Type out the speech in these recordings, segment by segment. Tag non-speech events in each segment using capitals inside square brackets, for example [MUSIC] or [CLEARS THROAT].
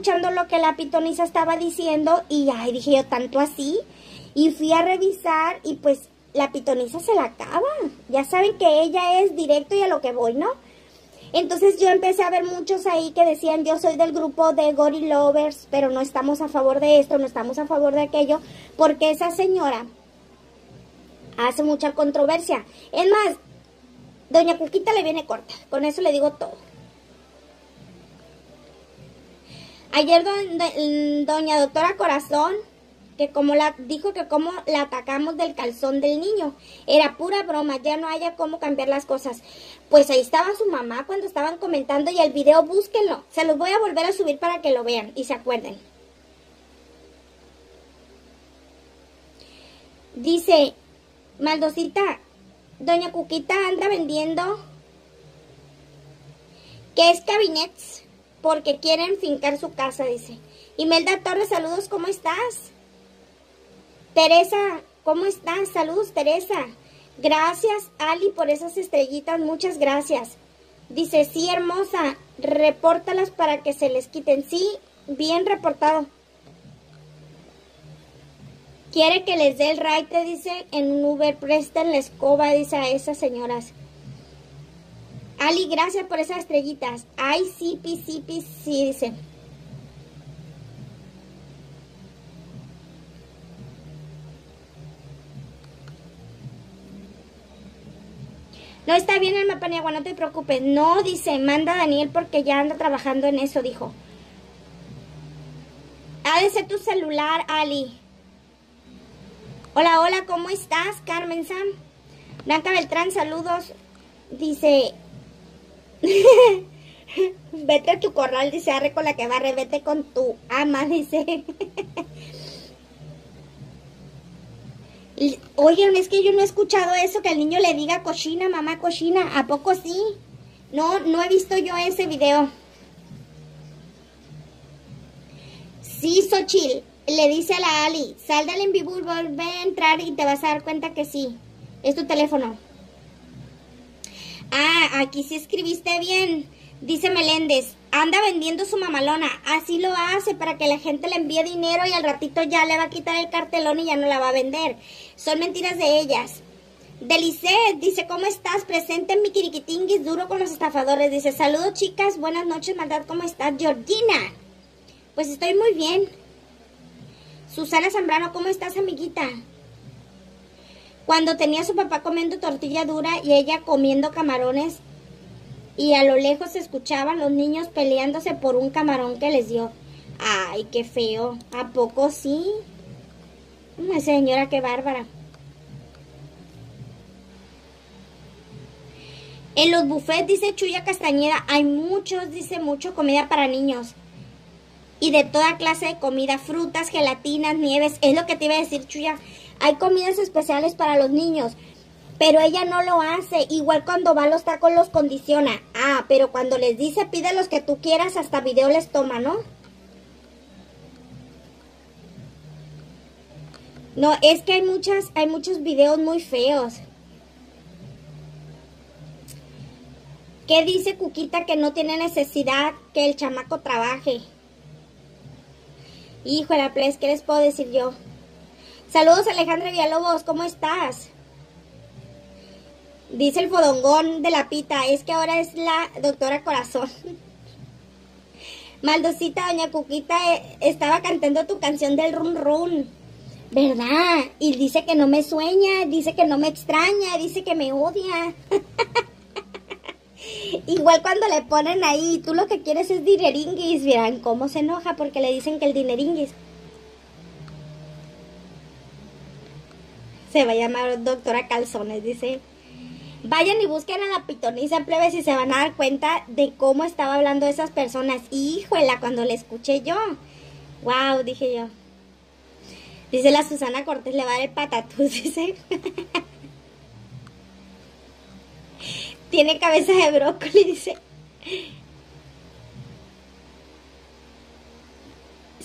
escuchando lo que la pitoniza estaba diciendo y ay, dije yo, tanto así. Y fui a revisar y pues la pitoniza se la acaba. Ya saben que ella es directo y a lo que voy, ¿no? Entonces yo empecé a ver muchos ahí que decían yo soy del grupo de Gory Lovers, pero no estamos a favor de esto, no estamos a favor de aquello, porque esa señora hace mucha controversia. Es más, doña Cuquita le viene corta, con eso le digo todo. Ayer doña doctora Corazón, que como la dijo que como la atacamos del calzón del niño, era pura broma, ya no haya cómo cambiar las cosas. Pues ahí estaba su mamá cuando estaban comentando y el video búsquenlo, se los voy a volver a subir para que lo vean y se acuerden. Dice, Maldosita, doña Cuquita anda vendiendo ¿qué es cabinets porque quieren fincar su casa, dice. Imelda Torres, saludos, ¿cómo estás? Teresa, ¿cómo estás? Saludos, Teresa. Gracias, Ali, por esas estrellitas, muchas gracias. Dice, sí, hermosa, repórtalas para que se les quiten. Sí, bien reportado. Quiere que les dé el te dice, en un Uber, presten la escoba, dice a esas señoras. Ali, gracias por esas estrellitas. Ay, sí, sí, sí, sí, dice. No está bien el mapa agua, no te preocupes. No, dice, manda a Daniel porque ya anda trabajando en eso, dijo. Ha de ser tu celular, Ali. Hola, hola, ¿cómo estás, Carmen Sam? Blanca Beltrán, saludos. Dice, [LAUGHS] vete a tu corral, dice Arre con la que barre, vete con tu ama, [LAUGHS] dice. Oigan, es que yo no he escuchado eso, que el niño le diga cochina, mamá cochina. ¿A poco sí? No, no he visto yo ese video. Sí, Xochil, le dice a la Ali, sal del en vivo vuelve a entrar y te vas a dar cuenta que sí. Es tu teléfono. Ah, aquí sí escribiste bien. Dice Meléndez, anda vendiendo su mamalona. Así lo hace para que la gente le envíe dinero y al ratito ya le va a quitar el cartelón y ya no la va a vender. Son mentiras de ellas. Delice dice, ¿cómo estás? Presente en mi quiriquitinguis, duro con los estafadores. Dice, saludos chicas, buenas noches, maldad, ¿cómo estás? Georgina. Pues estoy muy bien. Susana Zambrano, ¿cómo estás, amiguita? Cuando tenía a su papá comiendo tortilla dura y ella comiendo camarones y a lo lejos se escuchaban los niños peleándose por un camarón que les dio. Ay, qué feo. ¿A poco sí? Una señora, qué bárbara. En los buffets, dice Chuya Castañeda, hay muchos, dice mucho, comida para niños. Y de toda clase de comida, frutas, gelatinas, nieves. Es lo que te iba a decir, Chuya. Hay comidas especiales para los niños, pero ella no lo hace. Igual cuando va a los tacos los condiciona. Ah, pero cuando les dice pide los que tú quieras, hasta video les toma, ¿no? No, es que hay muchas, hay muchos videos muy feos. ¿Qué dice Cuquita que no tiene necesidad que el chamaco trabaje? Híjole, pues, ¿qué les puedo decir yo? Saludos Alejandra Villalobos, ¿cómo estás? Dice el fodongón de la pita, es que ahora es la doctora Corazón. [LAUGHS] Maldosita, doña Cuquita eh, estaba cantando tu canción del run run. ¿Verdad? Y dice que no me sueña, dice que no me extraña, dice que me odia. [LAUGHS] Igual cuando le ponen ahí, tú lo que quieres es dineringuis, verán cómo se enoja porque le dicen que el dineringuis. Se va a llamar doctora Calzones, dice. Vayan y busquen a la pitoniza plebes y se van a dar cuenta de cómo estaba hablando esas personas. Híjola, cuando le escuché yo. Wow, dije yo. Dice la Susana Cortés, le va a dar patatús, [LAUGHS] dice. Tiene cabeza de brócoli, dice.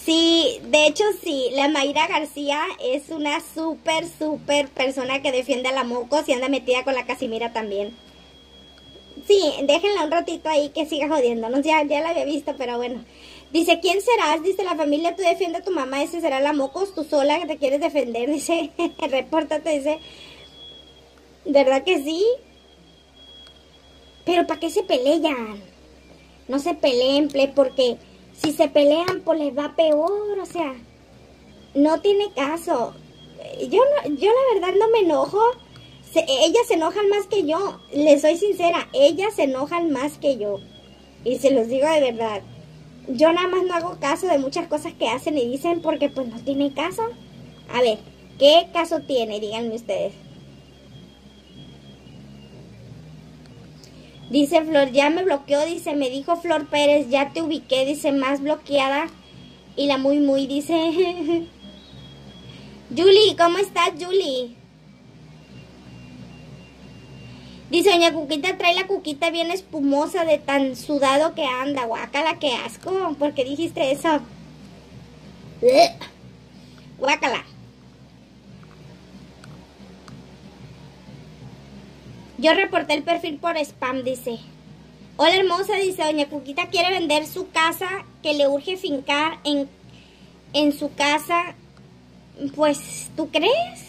Sí, de hecho sí, la Mayra García es una súper, súper persona que defiende a la Mocos y anda metida con la Casimira también. Sí, déjenla un ratito ahí que siga jodiéndonos, ya, ya la había visto, pero bueno. Dice, ¿quién serás? Dice, la familia, tú defiende a tu mamá, ese será la mocos, tú sola que te quieres defender, [LAUGHS] dice, repórtate, dice, ¿verdad que sí? Pero ¿para qué se pelean? No se peleen, porque si se pelean, pues les va peor, o sea, no tiene caso. Yo, no, yo la verdad no me enojo, ellas se enojan más que yo, les soy sincera, ellas se enojan más que yo, y se los digo de verdad. Yo nada más no hago caso de muchas cosas que hacen y dicen porque pues no tiene caso. A ver, ¿qué caso tiene? Díganme ustedes. Dice Flor, ya me bloqueó, dice, me dijo Flor Pérez, ya te ubiqué, dice, más bloqueada. Y la muy muy dice, [LAUGHS] Julie, ¿cómo estás, Julie? Dice, doña Cuquita, trae la cuquita bien espumosa de tan sudado que anda. Guácala, qué asco. ¿Por qué dijiste eso? [LAUGHS] Guácala. Yo reporté el perfil por spam, dice. Hola hermosa, dice Doña Cuquita quiere vender su casa que le urge fincar en, en su casa. Pues, ¿tú crees?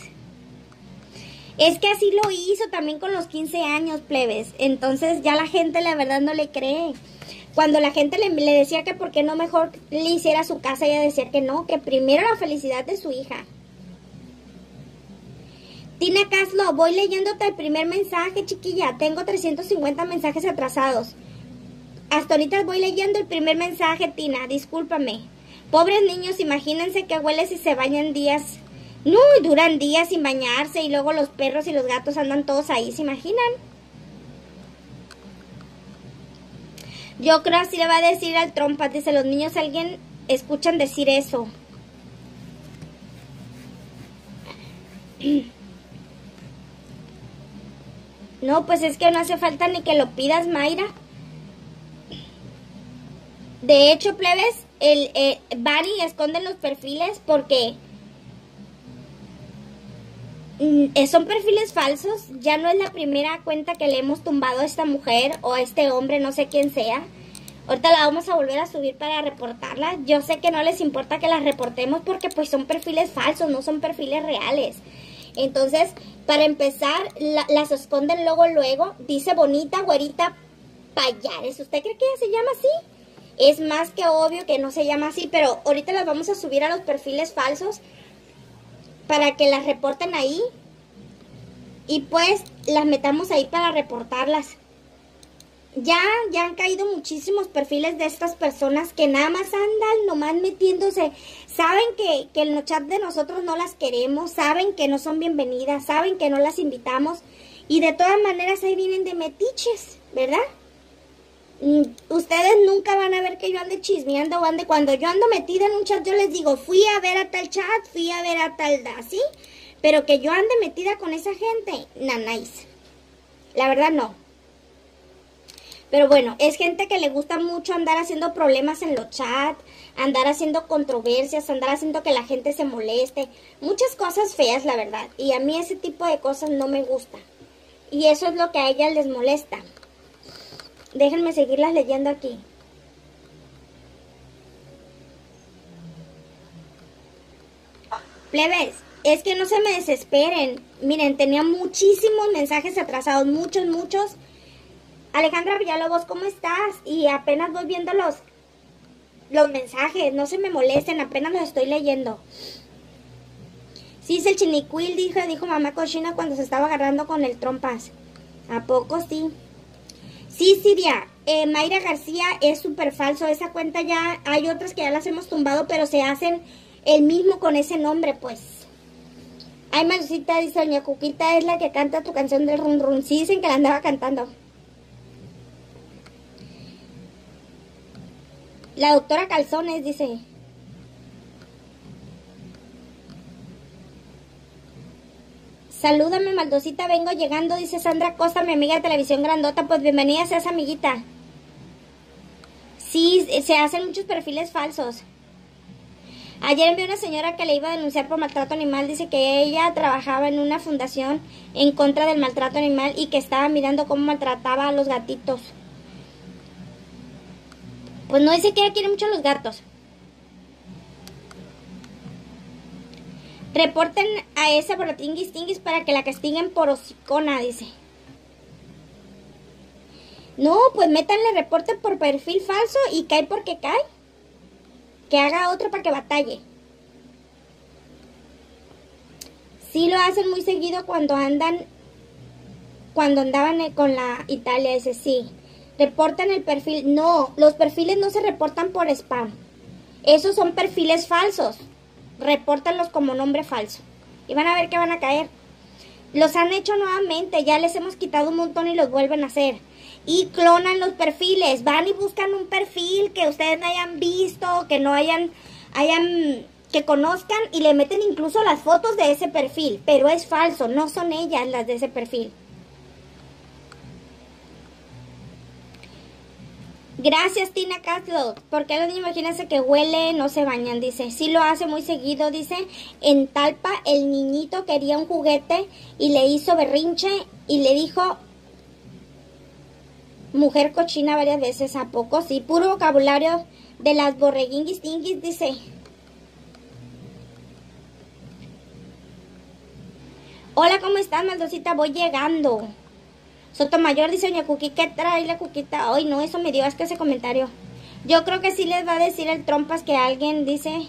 Es que así lo hizo también con los 15 años, plebes. Entonces ya la gente la verdad no le cree. Cuando la gente le, le decía que por qué no mejor le hiciera su casa, ella decía que no, que primero la felicidad de su hija. Tina Caslo, voy leyéndote el primer mensaje, chiquilla. Tengo 350 mensajes atrasados. Hasta ahorita voy leyendo el primer mensaje, Tina. Discúlpame. Pobres niños, imagínense que huele si se bañan días. No, duran días sin bañarse y luego los perros y los gatos andan todos ahí, ¿se imaginan? Yo creo así le va a decir al trompa, dice, los niños alguien escuchan decir eso. [CLEARS THROAT] [CLEARS THROAT] No, pues es que no hace falta ni que lo pidas, Mayra. De hecho, plebes, el eh, esconde los perfiles porque mm, eh, son perfiles falsos. Ya no es la primera cuenta que le hemos tumbado a esta mujer o a este hombre, no sé quién sea. Ahorita la vamos a volver a subir para reportarla. Yo sé que no les importa que las reportemos porque pues son perfiles falsos, no son perfiles reales. Entonces, para empezar, las esconden luego, luego. Dice bonita, güerita, payares. ¿Usted cree que ella se llama así? Es más que obvio que no se llama así, pero ahorita las vamos a subir a los perfiles falsos para que las reporten ahí. Y pues las metamos ahí para reportarlas ya, ya han caído muchísimos perfiles de estas personas que nada más andan nomás metiéndose. Saben que, que en los chats de nosotros no las queremos, saben que no son bienvenidas, saben que no las invitamos. Y de todas maneras ahí vienen de metiches, ¿verdad? Mm, ustedes nunca van a ver que yo ande chismeando o ande. Cuando yo ando metida en un chat, yo les digo, fui a ver a tal chat, fui a ver a tal, así. Pero que yo ande metida con esa gente, nanáis. La verdad no. Pero bueno, es gente que le gusta mucho andar haciendo problemas en los chats, andar haciendo controversias, andar haciendo que la gente se moleste. Muchas cosas feas, la verdad. Y a mí ese tipo de cosas no me gusta. Y eso es lo que a ellas les molesta. Déjenme seguirlas leyendo aquí. Plebes, es que no se me desesperen. Miren, tenía muchísimos mensajes atrasados, muchos, muchos. Alejandra Villalobos, ¿cómo estás? Y apenas voy viendo los, los mensajes, no se me molesten, apenas los estoy leyendo. Sí, es el chinicuil, dijo, dijo mamá cochina cuando se estaba agarrando con el trompas. ¿A poco sí? Sí, Siria, eh, Mayra García es súper falso, esa cuenta ya, hay otras que ya las hemos tumbado, pero se hacen el mismo con ese nombre, pues. Ay, Marcita, dice Doña Cuquita, es la que canta tu canción del run run. Sí, dicen que la andaba cantando. La doctora Calzones dice. Salúdame, Maldosita, vengo llegando, dice Sandra Costa, mi amiga de televisión grandota. Pues bienvenida seas, amiguita. Sí, se hacen muchos perfiles falsos. Ayer envió una señora que le iba a denunciar por maltrato animal. Dice que ella trabajaba en una fundación en contra del maltrato animal y que estaba mirando cómo maltrataba a los gatitos. Pues no dice que ella quiere mucho los gatos. Reporten a esa por tinguis tinguis para que la castiguen por hocicona, dice. No, pues métanle reporte por perfil falso y cae porque cae. Que haga otro para que batalle. Sí lo hacen muy seguido cuando andan, cuando andaban con la Italia, ese sí. Reportan el perfil. No, los perfiles no se reportan por spam. Esos son perfiles falsos. Repórtanlos como nombre falso. Y van a ver que van a caer. Los han hecho nuevamente, ya les hemos quitado un montón y los vuelven a hacer. Y clonan los perfiles, van y buscan un perfil que ustedes no hayan visto, que no hayan, hayan, que conozcan y le meten incluso las fotos de ese perfil. Pero es falso, no son ellas las de ese perfil. Gracias, Tina Castle. Porque los niños, imagínense que huele, no se bañan, dice. Sí lo hace muy seguido, dice. En Talpa, el niñito quería un juguete y le hizo berrinche y le dijo mujer cochina varias veces. ¿A poco? Sí, puro vocabulario de las borreguinguis tinguis, dice. Hola, ¿cómo estás, Maldosita? Voy llegando. Sotomayor dice, doña Cuqui, ¿qué trae la Cuquita? Ay, no, eso me dio que ese comentario. Yo creo que sí les va a decir el trompas que alguien dice...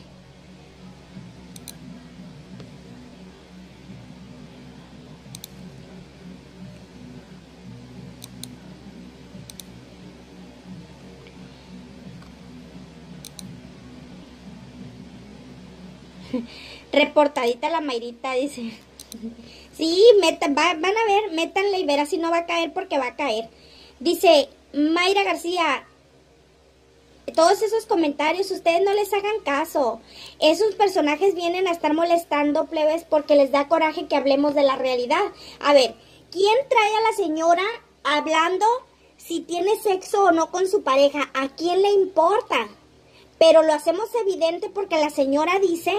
[LAUGHS] Reportadita la Mayrita, dice. [LAUGHS] Sí, metan, van a ver, métanle y verás si no va a caer porque va a caer. Dice Mayra García, todos esos comentarios, ustedes no les hagan caso. Esos personajes vienen a estar molestando plebes porque les da coraje que hablemos de la realidad. A ver, ¿quién trae a la señora hablando si tiene sexo o no con su pareja? ¿A quién le importa? Pero lo hacemos evidente porque la señora dice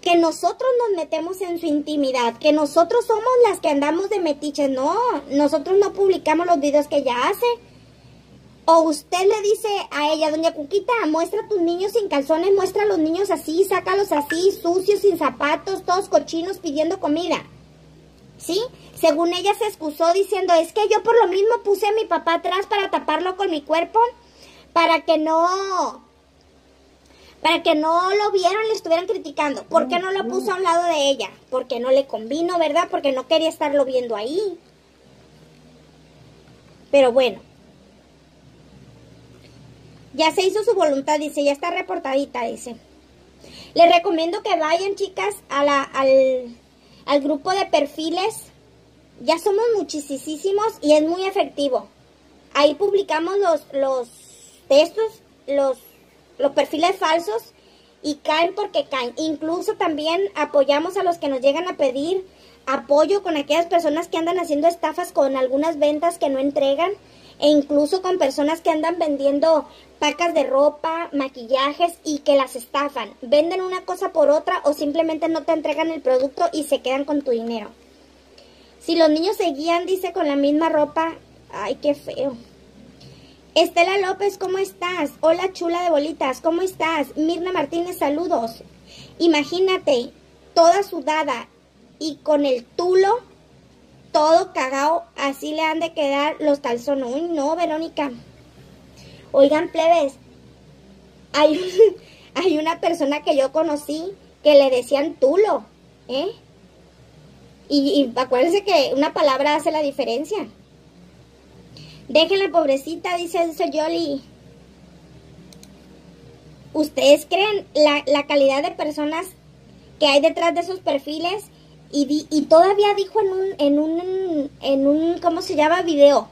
que nosotros nos metemos en su intimidad, que nosotros somos las que andamos de metiches. No, nosotros no publicamos los videos que ella hace. O usted le dice a ella, doña Cuquita, muestra a tus niños sin calzones, muestra a los niños así, sácalos así, sucios, sin zapatos, todos cochinos pidiendo comida. ¿Sí? Según ella se excusó diciendo, es que yo por lo mismo puse a mi papá atrás para taparlo con mi cuerpo, para que no, para que no lo vieran y le estuvieran criticando. ¿Por qué no lo puso a un lado de ella? Porque no le convino, ¿verdad? Porque no quería estarlo viendo ahí. Pero bueno. Ya se hizo su voluntad, dice, ya está reportadita, dice. Les recomiendo que vayan, chicas, a la, al, al grupo de perfiles. Ya somos muchísimos y es muy efectivo. Ahí publicamos los, los textos, los los perfiles falsos y caen porque caen. Incluso también apoyamos a los que nos llegan a pedir apoyo con aquellas personas que andan haciendo estafas con algunas ventas que no entregan e incluso con personas que andan vendiendo pacas de ropa, maquillajes y que las estafan. Venden una cosa por otra o simplemente no te entregan el producto y se quedan con tu dinero. Si los niños seguían, dice, con la misma ropa, ay, qué feo. Estela López, ¿cómo estás? Hola chula de bolitas, ¿cómo estás? Mirna Martínez, saludos. Imagínate, toda sudada y con el tulo todo cagado, así le han de quedar los calzones. Uy, no, Verónica. Oigan, plebes, hay, [LAUGHS] hay una persona que yo conocí que le decían tulo, ¿eh? Y, y acuérdense que una palabra hace la diferencia. Déjenla pobrecita, dice el Yoli. ¿Ustedes creen la, la, calidad de personas que hay detrás de esos perfiles? Y, y todavía dijo en un, en un, en un, ¿cómo se llama? Video.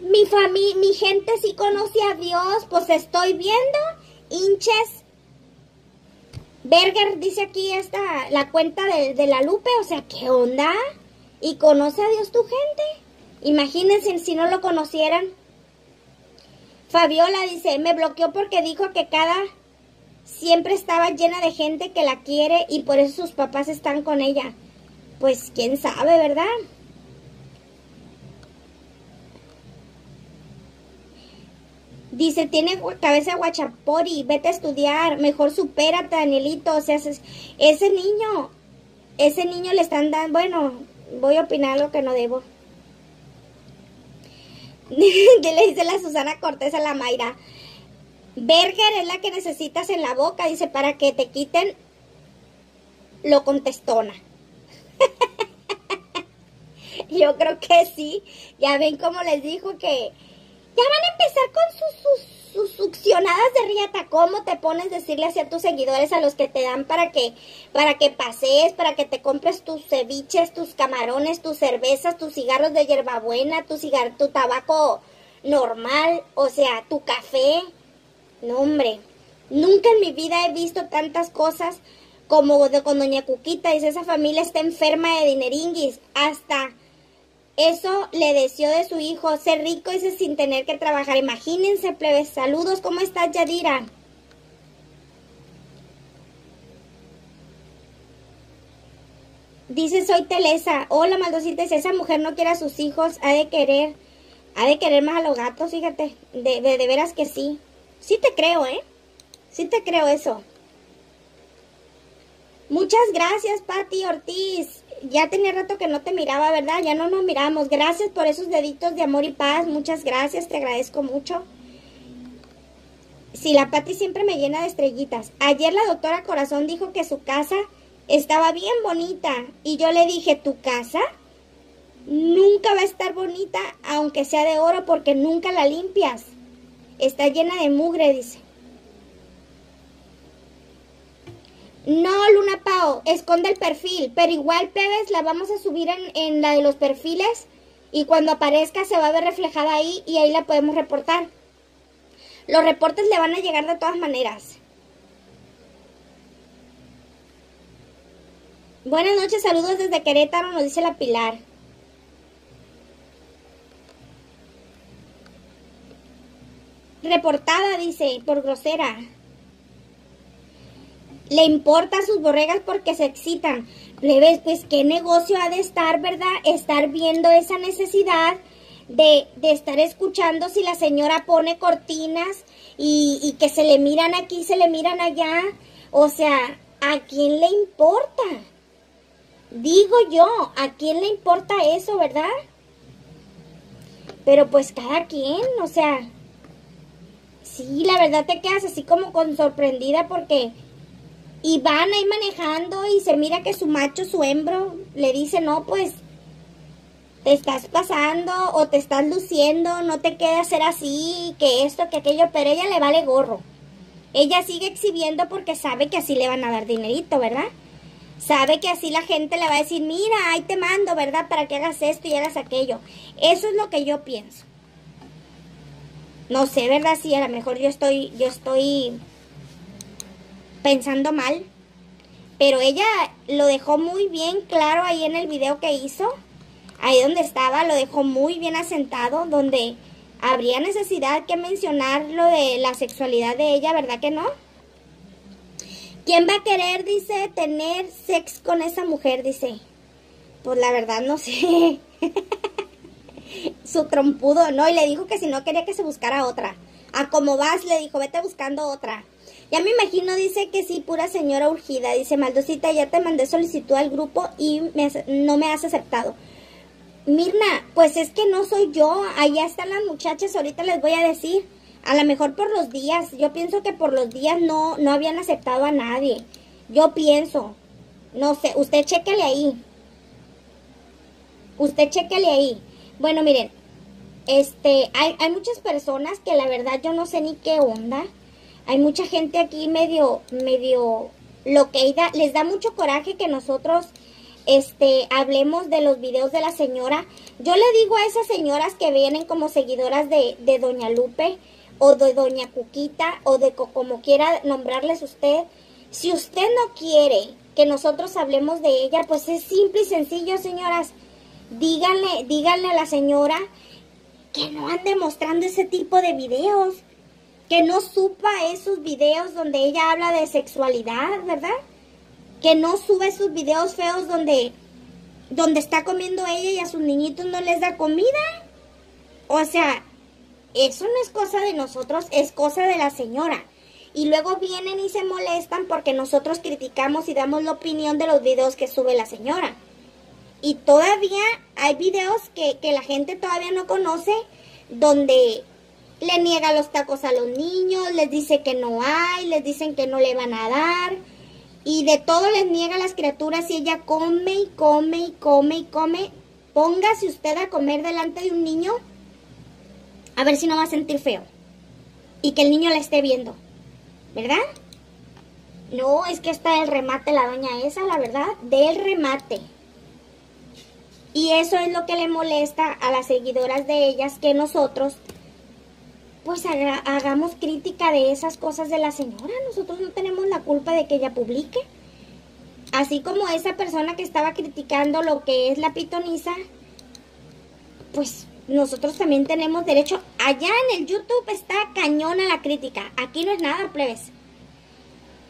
Mi familia, mi gente sí conoce a Dios, pues estoy viendo, hinches. Berger dice aquí esta, la cuenta de, de la Lupe, o sea, ¿qué onda? ¿Y conoce a Dios tu gente? Imagínense si no lo conocieran. Fabiola dice, me bloqueó porque dijo que cada siempre estaba llena de gente que la quiere y por eso sus papás están con ella. Pues quién sabe, ¿verdad? Dice, tiene cabeza guachapori, vete a estudiar, mejor supérate, Danielito. O sea, ese niño, ese niño le están dando, bueno, voy a opinar lo que no debo. [LAUGHS] le dice la Susana Cortés a la Mayra. Berger es la que necesitas en la boca, dice, para que te quiten lo contestona. [LAUGHS] Yo creo que sí. Ya ven como les dijo que ya van a empezar con sus, sus, succionadas de riata. ¿Cómo te pones a decirle así a tus seguidores, a los que te dan para que, para que pasees, para que te compres tus ceviches, tus camarones, tus cervezas, tus cigarros de hierbabuena, tu, cigar tu tabaco normal, o sea, tu café? No, hombre. Nunca en mi vida he visto tantas cosas como de con Doña Cuquita. Dice, esa familia está enferma de dineringuis. Hasta eso le deseó de su hijo, ser rico y sin tener que trabajar. Imagínense, plebes. Saludos, ¿cómo estás, Yadira? Dice, soy Telesa. Hola, maldosita. esa mujer no quiere a sus hijos, ha de querer, ha de querer más a los gatos, fíjate. De, de, de veras que sí. Sí te creo, ¿eh? Sí te creo eso. Muchas gracias, Patti Ortiz ya tenía rato que no te miraba, ¿verdad? Ya no nos miramos. Gracias por esos deditos de amor y paz. Muchas gracias, te agradezco mucho. Sí, la Pati siempre me llena de estrellitas. Ayer la doctora Corazón dijo que su casa estaba bien bonita. Y yo le dije, ¿tu casa? Nunca va a estar bonita, aunque sea de oro, porque nunca la limpias. Está llena de mugre, dice. No, Luna Pao, esconde el perfil, pero igual, Pebes, la vamos a subir en, la de los perfiles y cuando aparezca se va a ver reflejada ahí y ahí la podemos reportar. Los reportes le van a llegar de todas maneras. Buenas noches, saludos desde Querétaro, nos dice la Pilar. Reportada, dice, por grosera le importa a sus borregas porque se excitan. ves, pues qué negocio ha de estar, ¿verdad? Estar viendo esa necesidad de, de estar escuchando si la señora pone cortinas y, y, que se le miran aquí, se le miran allá. O sea, ¿a quién le importa? Digo yo, ¿a quién le importa eso, verdad? Pero pues cada quien, o sea, sí, la verdad te quedas así como con sorprendida porque y van ahí manejando y se mira que su macho, su hembro, le dice, no, pues te estás pasando o te estás luciendo, no te queda hacer así, que esto, que aquello, pero ella le vale gorro. Ella sigue exhibiendo porque sabe que así le van a dar dinerito, ¿verdad? Sabe que así la gente le va a decir, mira, ahí te mando, ¿verdad? Para que hagas esto y hagas aquello. Eso es lo que yo pienso. No sé, ¿verdad? Si a lo mejor yo estoy, yo estoy pensando mal. Pero ella lo dejó muy bien claro ahí en el video que hizo. Ahí donde estaba, lo dejó muy bien asentado, donde habría necesidad que mencionar lo de la sexualidad de ella, ¿verdad que no? ¿Quién va a querer, dice, tener sex con esa mujer? Dice. Pues la verdad no sé. [LAUGHS] Su trompudo, ¿no? Y le dijo que si no quería que se buscara otra. A como vas, le dijo, vete buscando otra. Ya me imagino, dice que sí, pura señora urgida. Dice, Maldosita, ya te mandé solicitud al grupo y no me has aceptado. Mirna, pues es que no soy yo. Allá están las muchachas, ahorita les voy a decir. A lo mejor por los días. Yo pienso que por los días no, no habían aceptado a nadie. Yo pienso. No sé, usted chéquele ahí. Usted chéquele ahí. Bueno, miren, este, hay, hay muchas personas que la verdad yo no sé ni qué onda hay mucha gente aquí medio, medio, lo que les da mucho coraje que nosotros, este, hablemos de los videos de la señora. Yo le digo a esas señoras que vienen como seguidoras de, de Doña Lupe, o de Doña Cuquita, o de como quiera nombrarles usted, si usted no quiere que nosotros hablemos de ella, pues es simple y sencillo, señoras. Díganle, díganle a la señora que no ande mostrando ese tipo de videos que no supa esos videos donde ella habla de sexualidad, ¿verdad? Que no sube esos videos feos donde, donde está comiendo ella y a sus niñitos no les da comida. O sea, eso no es cosa de nosotros, es cosa de la señora. Y luego vienen y se molestan porque nosotros criticamos y damos la opinión de los videos que sube la señora. Y todavía hay videos que, que la gente todavía no conoce donde le niega los tacos a los niños, les dice que no hay, les dicen que no le van a dar. Y de todo les niega a las criaturas y ella come y come y come y come. Póngase usted a comer delante de un niño a ver si no va a sentir feo. Y que el niño la esté viendo. ¿Verdad? No, es que está el remate la doña esa, la verdad, del remate. Y eso es lo que le molesta a las seguidoras de ellas que nosotros pues hagamos crítica de esas cosas de la señora. Nosotros no tenemos la culpa de que ella publique. Así como esa persona que estaba criticando lo que es la pitoniza, pues nosotros también tenemos derecho. Allá en el YouTube está cañona la crítica. Aquí no es nada, plebes.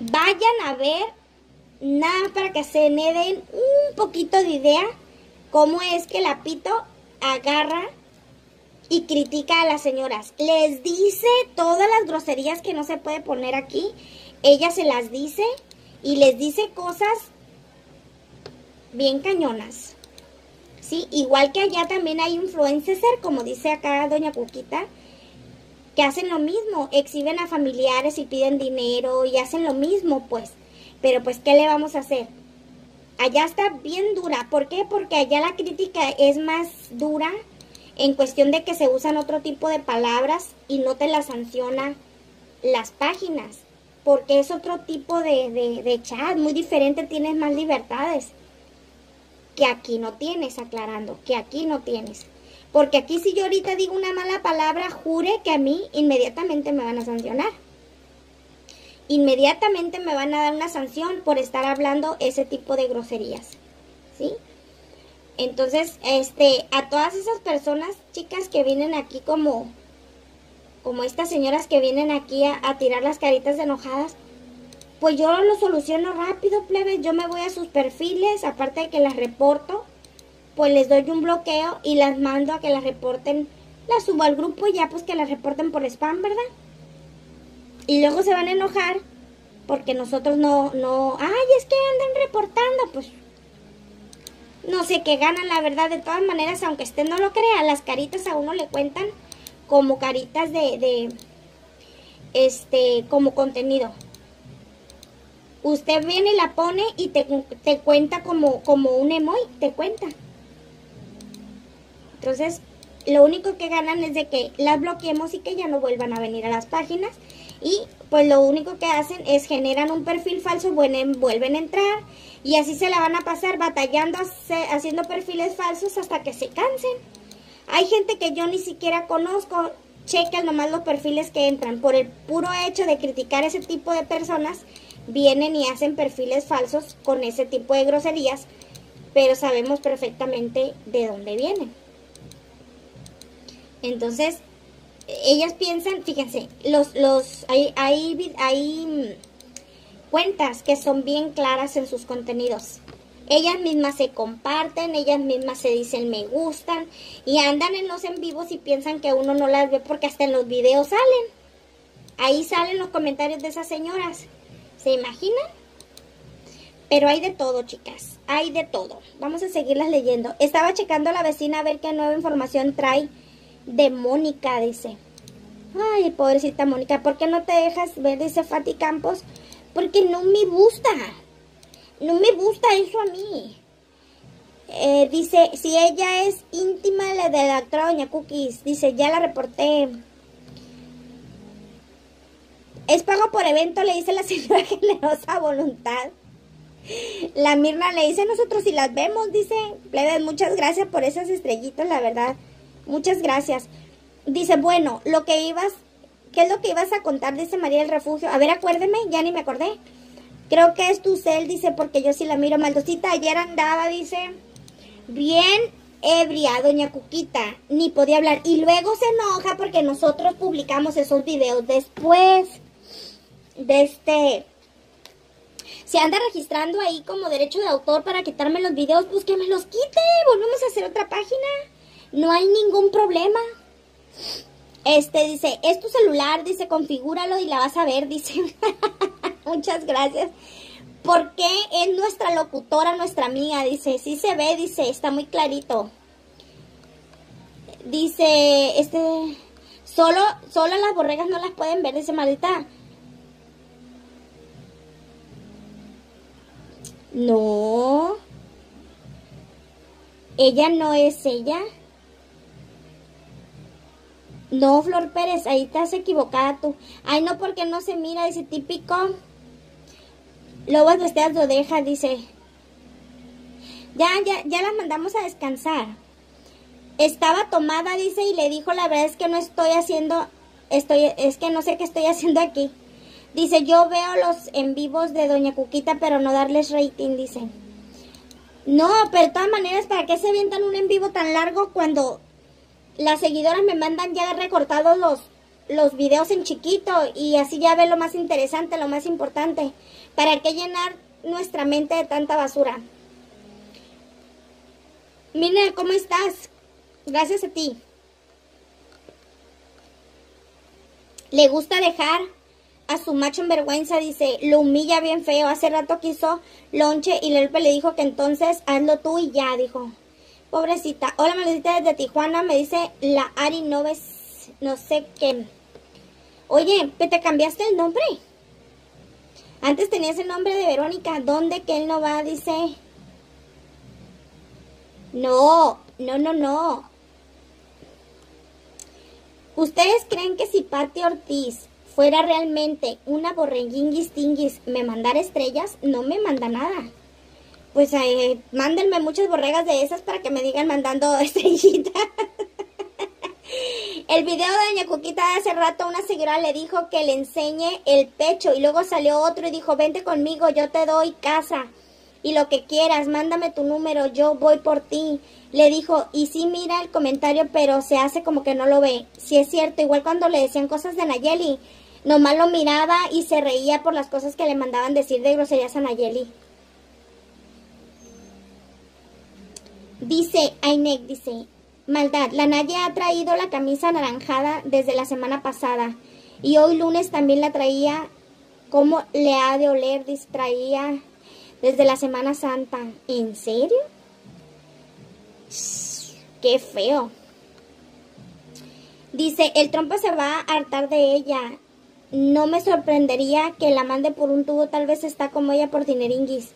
Vayan a ver nada para que se me den un poquito de idea cómo es que la pito agarra y critica a las señoras. Les dice todas las groserías que no se puede poner aquí. Ella se las dice y les dice cosas bien cañonas. ¿Sí? Igual que allá también hay influencers, como dice acá doña Cuquita, que hacen lo mismo, exhiben a familiares y piden dinero y hacen lo mismo, pues. Pero pues, ¿qué le vamos a hacer? Allá está bien dura. ¿Por qué? Porque allá la crítica es más dura en cuestión de que se usan otro tipo de palabras y no te las sanciona las páginas, porque es otro tipo de, de, chat, muy diferente, tienes más libertades que aquí no tienes, aclarando, que aquí no tienes. Porque aquí si yo ahorita digo una mala palabra, jure que a mí inmediatamente me van a sancionar. Inmediatamente me van a dar una sanción por estar hablando ese tipo de groserías. ¿Sí? Entonces, este, a todas esas personas, chicas que vienen aquí como, como estas señoras que vienen aquí a, tirar las caritas de enojadas, pues yo lo soluciono rápido, plebes. Yo me voy a sus perfiles, aparte de que las reporto, pues les doy un bloqueo y las mando a que las reporten. Las subo al grupo y ya pues que las reporten por spam, ¿verdad? Y luego se van a enojar porque nosotros no, no, ay, es que andan reportando, pues no sé qué ganan, la verdad, de todas maneras, aunque usted no lo crea, las caritas a uno le cuentan como caritas de, de este, como contenido. Usted viene la pone y te, te cuenta como, como un emoji, te cuenta. Entonces, lo único que ganan es de que las bloqueemos y que ya no vuelvan a venir a las páginas. Y pues lo único que hacen es generan un perfil falso, vuelven, vuelven a entrar y así se la van a pasar batallando, haciendo perfiles falsos hasta que se cansen. Hay gente que yo ni siquiera conozco, chequen nomás los perfiles que entran. Por el puro hecho de criticar ese tipo de personas, vienen y hacen perfiles falsos con ese tipo de groserías, pero sabemos perfectamente de dónde vienen. Entonces, ellas piensan, fíjense, los, los, hay, hay, hay mm, cuentas que son bien claras en sus contenidos. Ellas mismas se comparten, ellas mismas se dicen me gustan y andan en los en vivos y piensan que uno no las ve porque hasta en los videos salen. Ahí salen los comentarios de esas señoras. ¿Se imaginan? Pero hay de todo, chicas. Hay de todo. Vamos a seguirlas leyendo. Estaba checando a la vecina a ver qué nueva información trae de Mónica, dice. Ay, pobrecita Mónica, ¿por qué no te dejas ver? Dice Fati Campos. Porque no me gusta. No me gusta eso a mí. Eh, dice, si ella es íntima de la doctora Doña Cookies, dice, ya la reporté. Es pago por evento, le dice la [LAUGHS] señora generosa voluntad. La Mirna le dice, nosotros si las vemos, dice, plebes, muchas gracias por esas estrellitas, la verdad. Muchas gracias. Dice, bueno, lo que ibas, ¿qué es lo que ibas a contar? Dice María del Refugio. A ver, acuérdeme, ya ni me acordé. Creo que es tu cel, dice, porque yo sí la miro maldosita. Ayer andaba, dice, bien ebria, doña Cuquita, ni podía hablar. Y luego se enoja porque nosotros publicamos esos videos después de este... Se anda registrando ahí como derecho de autor para quitarme los videos, pues que me los quite. Volvemos a hacer otra página. No hay ningún problema. Este dice, es tu celular, dice, configúralo y la vas a ver, dice. [LAUGHS] Muchas gracias. Porque es nuestra locutora, nuestra amiga, dice, sí se ve, dice, está muy clarito. Dice, este, solo, solo las borregas no las pueden ver, dice maldita. No. Ella no es ella. No, Flor Pérez, ahí estás equivocada tú. Ay, no, porque no se mira, dice típico. Lobos vestidas lo deja, dice. Ya, ya, ya las mandamos a descansar. Estaba tomada, dice, y le dijo, la verdad es que no estoy haciendo, estoy, es que no sé qué estoy [LAUGHS] haciendo aquí. Dice, yo veo los en vivos de Doña Cuquita, pero no darles rating, dice. No, pero de todas maneras, ¿para qué se avientan un en vivo tan largo cuando las seguidoras me mandan ya recortados los, los videos en chiquito y así ya ve lo más interesante, lo más importante. ¿Para qué llenar nuestra mente de tanta basura? Mira, ¿cómo estás? Gracias a ti. Le gusta dejar a su macho en vergüenza, dice, lo humilla bien feo. Hace rato quiso lonche y Lelpe le dijo que entonces hazlo tú y ya, dijo. Pobrecita. Hola, maldita desde Tijuana. Me dice la Ari no ves, no sé qué. Oye, ¿que te cambiaste el nombre? Antes tenías el nombre de Verónica. ¿Dónde que él no va? Dice. No, no, no, no. ¿Ustedes creen que si Patti Ortiz fuera realmente una borreguinguis tinguis me mandara estrellas? No me manda nada pues eh, mándenme muchas borregas de esas para que me digan mandando [LAUGHS] estrellitas. El video de Doña Cuquita de hace rato una seguidora le dijo que le enseñe el pecho y luego salió otro y dijo, vente conmigo, yo te doy casa y lo que quieras, mándame tu número, yo voy por ti. Le dijo, y sí mira el comentario, pero se hace como que no lo ve. Si es cierto, igual cuando le decían cosas de Nayeli, nomás lo miraba y se reía por las cosas que le mandaban decir de groserías a Nayeli. Dice, Ainek, dice, maldad, la Naya ha traído la camisa anaranjada desde la semana pasada y hoy lunes también la traía, ¿cómo le ha de oler? Distraía desde la Semana Santa. ¿En serio? Qué feo. Dice, el trompo se va a hartar de ella. No me sorprendería que la mande por un tubo, tal vez está como ella por dineringuis.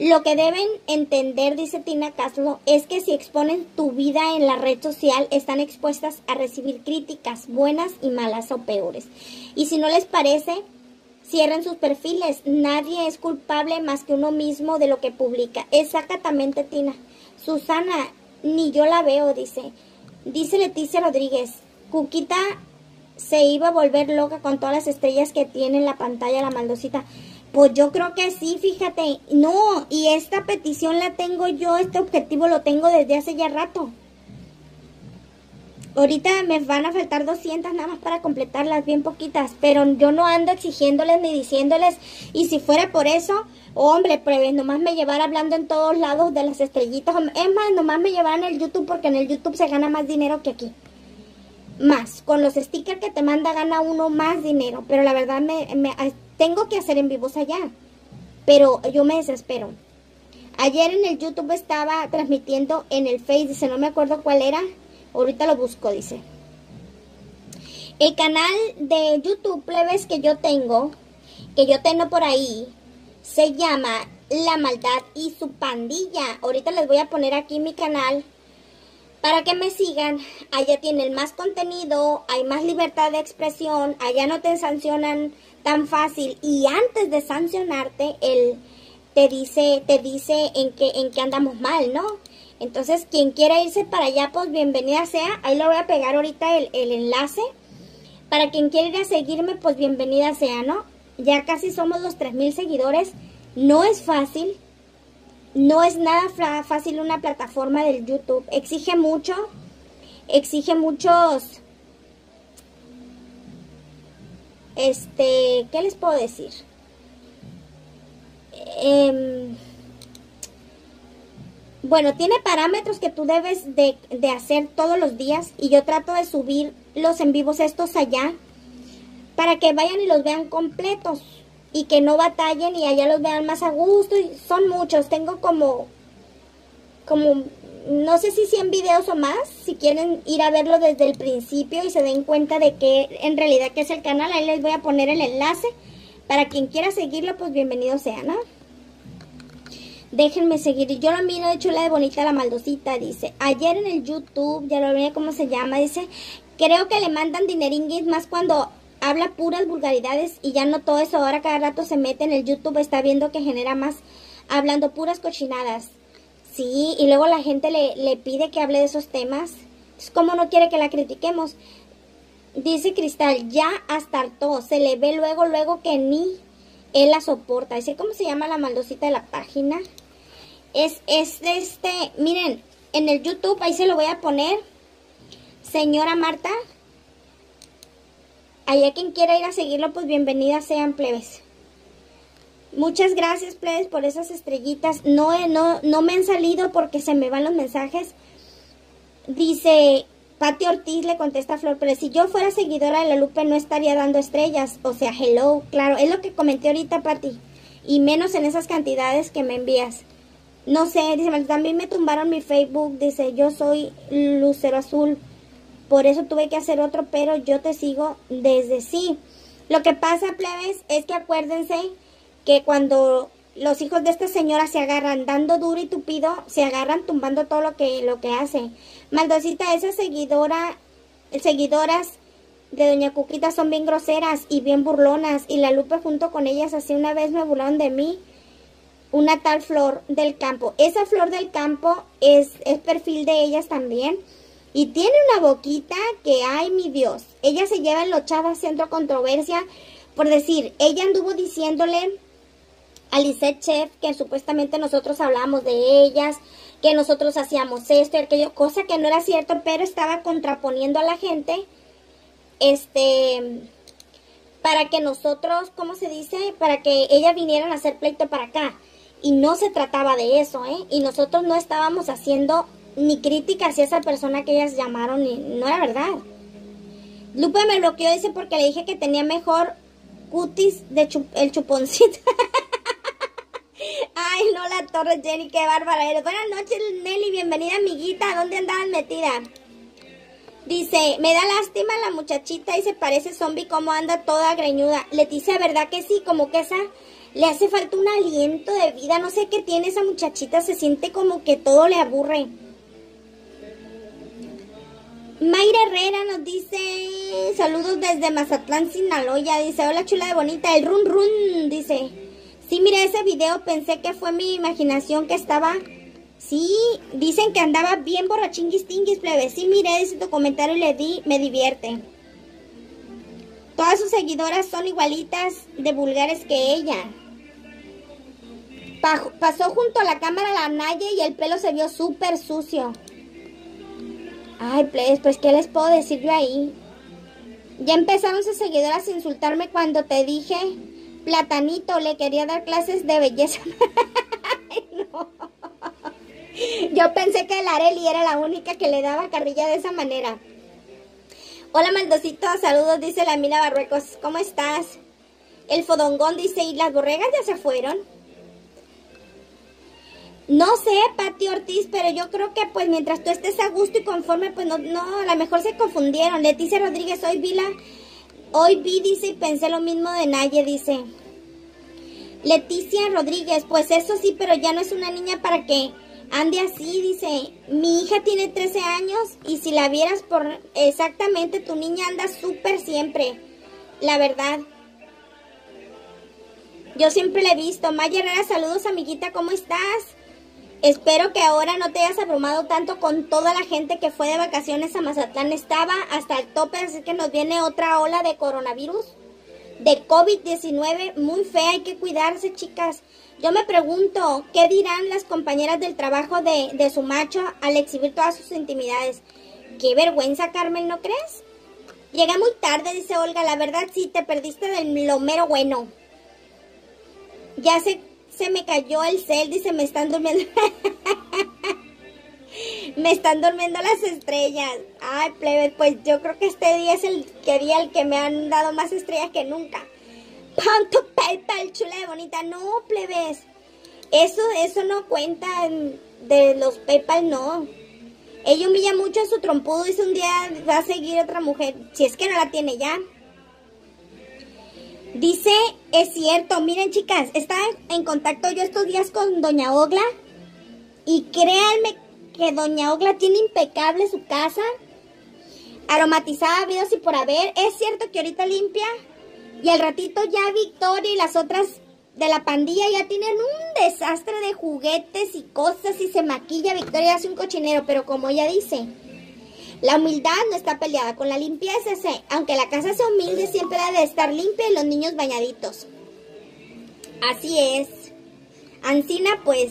Lo que deben entender, dice Tina Castro, es que si exponen tu vida en la red social, están expuestas a recibir críticas, buenas y malas o peores. Y si no les parece, cierren sus perfiles. Nadie es culpable más que uno mismo de lo que publica. Exactamente, Tina. Susana, ni yo la veo, dice. Dice Leticia Rodríguez. Cuquita se iba a volver loca con todas las estrellas que tiene en la pantalla la maldosita. Pues yo creo que sí, fíjate. No, y esta petición la tengo yo, este objetivo lo tengo desde hace ya rato. Ahorita me van a faltar 200 nada más para completarlas, bien poquitas, pero yo no ando exigiéndoles ni diciéndoles, y si fuera por eso, hombre, prueben, nomás me llevar hablando en todos lados de las estrellitas, es más, nomás me llevaran el YouTube porque en el YouTube se gana más dinero que aquí. Más, con los stickers que te manda gana uno más dinero, pero la verdad me tengo que hacer en vivos allá, pero yo me desespero. Ayer en el YouTube estaba transmitiendo en el Face, dice, no me acuerdo cuál era, ahorita lo busco, dice. El canal de YouTube plebes que yo tengo, que yo tengo por ahí, se llama La Maldad y su Pandilla. Ahorita les voy a poner aquí mi canal para que me sigan. Allá tienen más contenido, hay más libertad de expresión, allá no te sancionan tan fácil y antes de sancionarte él te dice te dice en qué en qué andamos mal, ¿no? Entonces, quien quiera irse para allá, pues bienvenida sea. Ahí le voy a pegar ahorita el, el enlace. Para quien quiera ir a seguirme, pues bienvenida sea, ¿no? Ya casi somos los 3.000 seguidores. No es fácil. No es nada fácil una plataforma del YouTube. Exige mucho. Exige muchos Este, ¿qué les puedo decir? Em, bueno, tiene parámetros que tú debes de, de, hacer todos los días y yo trato de subir los en vivos estos allá para que vayan y los vean completos y que no batallen y allá los vean más a gusto. Y son muchos, tengo como, como, no sé si 100 videos o más, si quieren ir a verlo desde el principio y se den cuenta de que en realidad que es el canal, ahí les voy a poner el enlace. Para quien quiera seguirlo, pues bienvenido sea, ¿no? Déjenme seguir. Yo lo miro de chula de bonita la maldosita, dice. Ayer en el YouTube, ya lo vi cómo se llama, dice. Creo que le mandan dineringuis más cuando habla puras vulgaridades y ya no todo eso. Ahora cada rato se mete en el YouTube, está viendo que genera más hablando puras cochinadas. Sí, y luego la gente le, le pide que hable de esos temas. Es como no quiere que la critiquemos. Dice Cristal, ya hasta hartó. Se le ve luego, luego que ni él la soporta. Dice, ¿cómo se llama la maldosita de la página? Es, es este, miren, en el YouTube, ahí se lo voy a poner. Señora Marta, Allá quien quiera ir a seguirlo, pues bienvenidas sean plebes. Muchas gracias, plebes, por esas estrellitas. No, no, no me han salido porque se me van los mensajes. Dice, Pati Ortiz le contesta Flor, pero si yo fuera seguidora de la Lupe no estaría dando estrellas. O sea, hello, claro, es lo que comenté ahorita, Pati. Y menos en esas cantidades que me envías. No sé, dice, también me tumbaron mi Facebook. Dice, yo soy Lucero Azul. Por eso tuve que hacer otro, pero yo te sigo desde sí. Lo que pasa, plebes, es que acuérdense que cuando los hijos de esta señora se agarran dando duro y tupido, se agarran tumbando todo lo que, lo que hace. Maldosita, esa seguidora, seguidoras de Doña Cuquita son bien groseras y bien burlonas. Y la Lupe junto con ellas así una vez me burlaron de mí. Una tal flor del campo. Esa flor del campo es, es perfil de ellas también. Y tiene una boquita que, ay mi Dios, ella se lleva en enlochada centro controversia por decir, ella anduvo diciéndole a Lisette Chef que supuestamente nosotros hablamos de ellas, que nosotros hacíamos esto y aquello, cosa que no era cierto, pero estaba contraponiendo a la gente, este, para que nosotros, ¿cómo se dice? Para que ella vinieran a hacer pleito para acá. Y no se trataba de eso, ¿eh? Y nosotros no estábamos haciendo ni crítica hacia esa persona que ellas llamaron, ni, no era verdad. Lupe me bloqueó, dice, porque le dije que tenía mejor cutis de el chuponcito. [LAUGHS] Ay, no, la torre Jenny, qué bárbara eres. Buenas noches, Nelly, bienvenida, amiguita. ¿Dónde andabas metida? Dice, me da lástima la muchachita y se parece zombie como anda toda greñuda. Leticia, ¿verdad que sí? Como que esa le hace falta un aliento de vida. No sé qué tiene esa muchachita, se siente como que todo le aburre. Mayra Herrera nos dice saludos desde Mazatlán, Sinaloa. Dice, hola chula de bonita, el run run, dice. Sí, mire ese video, pensé que fue mi imaginación que estaba... Sí, dicen que andaba bien borrachinguis tinguis, plebe. Sí, mire ese comentario y le di, me divierte. Todas sus seguidoras son igualitas de vulgares que ella. pasó junto a la cámara la Naya y el pelo se vio súper sucio. Ay, pues, pues, ¿qué les puedo decir yo ahí? Ya empezaron sus seguidoras a insultarme cuando te dije, Platanito, le quería dar clases de belleza. [LAUGHS] Yo pensé que la Areli era la única que le daba carrilla de esa manera. Hola, Maldosito, saludos, dice la Mina Barruecos. ¿Cómo estás? El Fodongón dice, ¿y las borregas ya se fueron? No sé, Pati Ortiz, pero yo creo que pues mientras tú estés a gusto y conforme, pues no, no, a lo mejor se confundieron. Leticia Rodríguez, hoy vi la, hoy vi, dice, y pensé lo mismo de Naye, dice. Leticia Rodríguez, pues eso sí, pero ya no es una niña para que ande así, dice. Mi hija tiene 13 años y si la vieras por exactamente, tu niña anda súper siempre, la verdad. Yo siempre la he visto. Maya Herrera, saludos amiguita, ¿cómo estás? Espero que ahora no te hayas abrumado tanto con toda la gente que fue de vacaciones a Mazatlán. Estaba hasta el tope, así que nos viene otra ola de coronavirus, de COVID-19, muy fea. Hay que cuidarse, chicas. Yo me pregunto, ¿qué dirán las compañeras del trabajo de, de su macho al exhibir todas sus intimidades? Qué vergüenza, Carmen, ¿no crees? Llegué muy tarde, dice Olga. La verdad, sí, te perdiste del lo mero bueno. Ya se se me cayó el cel, dice, me están durmiendo. [LAUGHS] Me están durmiendo las estrellas. Ay, plebes, pues yo creo que este día es el que día el que me han dado más estrellas que nunca. ¡Panto PayPal, chula de bonita! No, plebes. Eso, eso no cuenta de los PayPal, no. Ella humilla mucho a su trompudo y un día va a seguir otra mujer. Si es que no la tiene ya. Dice, es cierto, miren chicas, estaba en contacto yo estos días con Doña Ogla. Y créanme que Doña Ogla tiene impecable su casa. Aromatizada, videos y por haber. Es cierto que ahorita limpia. Y al ratito ya Victoria y las otras de la pandilla ya tienen un desastre de juguetes y cosas y se maquilla. Victoria hace un cochinero, pero como ella dice, la humildad no está peleada con la limpieza. Aunque la casa sea humilde, siempre debe de estar limpia y los niños bañaditos. Así es. Ancina, pues.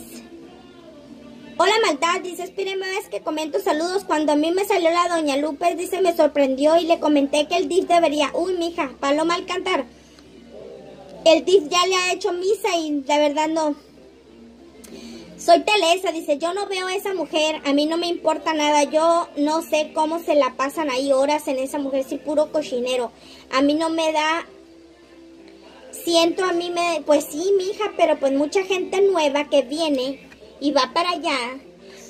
Hola maldad, dice, espérenme, es que comento saludos. Cuando a mí me salió la doña Lupe, dice, me sorprendió y le comenté que el DIF debería. Uy, mija, paloma al cantar el DIF ya le ha hecho misa y la verdad no. Soy Telesa, dice, yo no veo a esa mujer, a mí no me importa nada, yo no sé cómo se la pasan ahí horas en esa mujer, si puro cochinero. A mí no me da, siento a mí me, pues sí, mi hija, pero pues mucha gente nueva que viene y va para allá.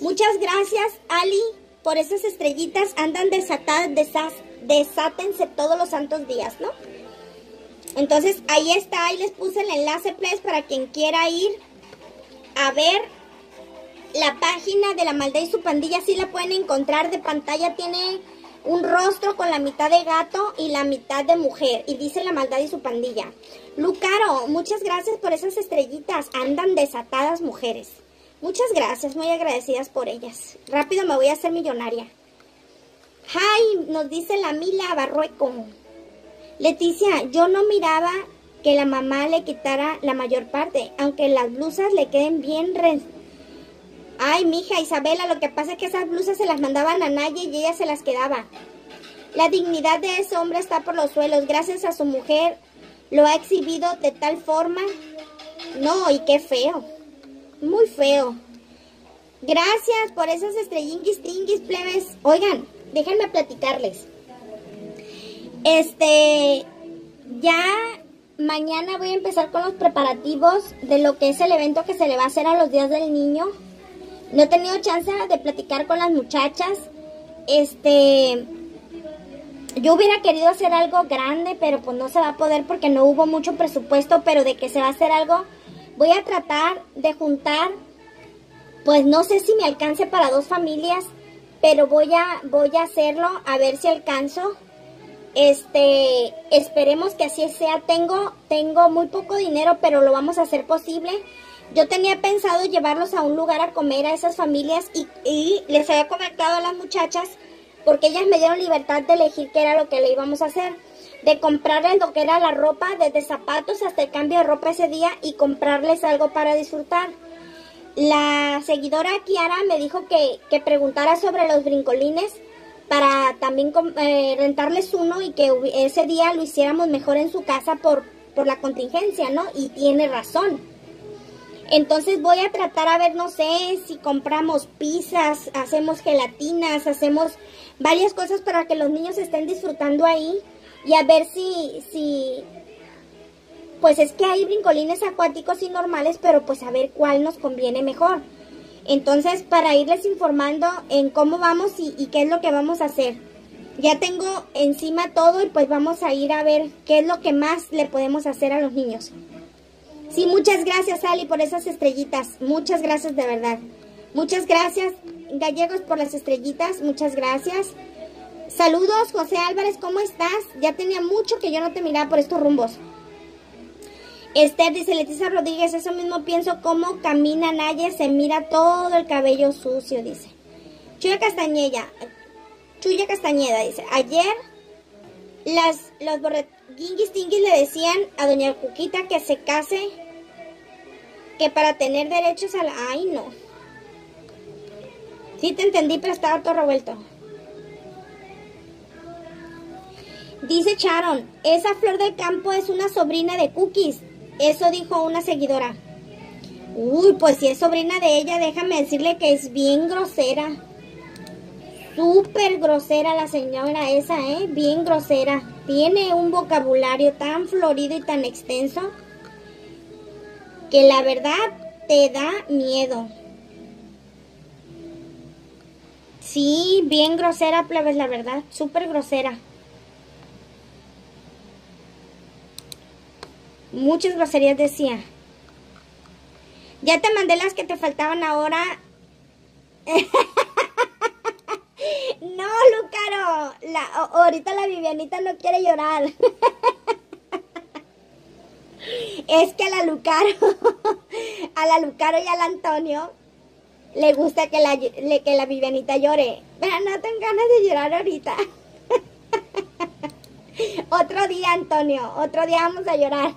Muchas gracias, Ali, por esas estrellitas, andan desatadas, desas, desátense todos los santos días, ¿no? Entonces ahí está, ahí les puse el enlace, please, para quien quiera ir a ver la página de la maldad y su pandilla. Sí la pueden encontrar de pantalla, tiene un rostro con la mitad de gato y la mitad de mujer. Y dice la maldad y su pandilla. Lucaro, muchas gracias por esas estrellitas. Andan desatadas mujeres. Muchas gracias, muy agradecidas por ellas. Rápido me voy a hacer millonaria. Hi, nos dice la Mila Barrueco. Leticia, yo no miraba que la mamá le quitara la mayor parte, aunque las blusas le queden bien... Ay, mija, Isabela, lo que pasa es que esas blusas se las mandaban a Naya y ella se las quedaba. La dignidad de ese hombre está por los suelos. Gracias a su mujer lo ha exhibido de tal forma. No, y qué feo. Muy feo. Gracias por esas estrellinguis, tinguis, plebes. Oigan, déjenme platicarles. Este, ya mañana voy a empezar con los preparativos de lo que es el evento que se le va a hacer a los días del niño. No he tenido chance de platicar con las muchachas. Este, yo hubiera querido hacer algo grande, pero pues no se va a poder porque no hubo mucho presupuesto, pero de que se va a hacer algo, voy a tratar de juntar, pues no sé si me alcance para dos familias, pero voy a, voy a hacerlo a ver si alcanzo este, esperemos que así sea. Tengo, tengo muy poco dinero, pero lo vamos a hacer posible. Yo tenía pensado llevarlos a un lugar a comer a esas familias y, les había comentado a las muchachas porque ellas me dieron libertad de elegir qué era lo que le íbamos a hacer. De comprarles lo que era la ropa, desde zapatos hasta el cambio de ropa ese día y comprarles algo para disfrutar. La seguidora Kiara me dijo que, que preguntara sobre los brincolines para también eh, rentarles uno y que ese día lo hiciéramos mejor en su casa por, por la contingencia, ¿no? Y tiene razón. Entonces voy a tratar a ver, no sé, si compramos pizzas, hacemos gelatinas, hacemos varias cosas para que los niños estén disfrutando ahí y a ver si, si, pues es que hay brincolines acuáticos y normales, pero pues a ver cuál nos conviene mejor. Entonces, para irles informando en cómo vamos y, qué es lo que vamos a hacer. Ya tengo encima todo y pues vamos a ir a ver qué es lo que más le podemos hacer a los niños. Sí, muchas gracias Ali por esas estrellitas. Muchas gracias de verdad. Muchas gracias Gallegos por las estrellitas. Muchas gracias. Saludos José Álvarez, ¿cómo estás? Ya tenía mucho que yo no te miraba por estos rumbos. Esther dice Leticia Rodríguez, eso mismo pienso, cómo camina Naya, se mira todo el cabello sucio, dice. Chuya Castañeda, Chuya Castañeda dice, ayer las, los borreguinguis tinguis le decían a doña Cuquita que se case, que para tener derechos a la... Ay, no. Sí te entendí, pero estaba todo revuelto. Dice Sharon, esa flor del campo es una sobrina de Cookies. Eso dijo una seguidora. Uy, pues si es sobrina de ella, déjame decirle que es bien grosera. Súper grosera la señora esa, ¿eh? Bien grosera. Tiene un vocabulario tan florido y tan extenso que la verdad te da miedo. Sí, bien grosera, plebes, la verdad. Súper grosera. Muchas groserías decía. Ya te mandé las que te faltaban ahora. [LAUGHS] no, Lucaro. La, ahorita la Vivianita no quiere llorar. [LAUGHS] es que a la Lucaro, [LAUGHS] a la Lucaro y al Antonio le gusta que la, que la Vivianita llore. Pero no tengo ganas de llorar ahorita. [LAUGHS] otro día, Antonio, otro día vamos a llorar.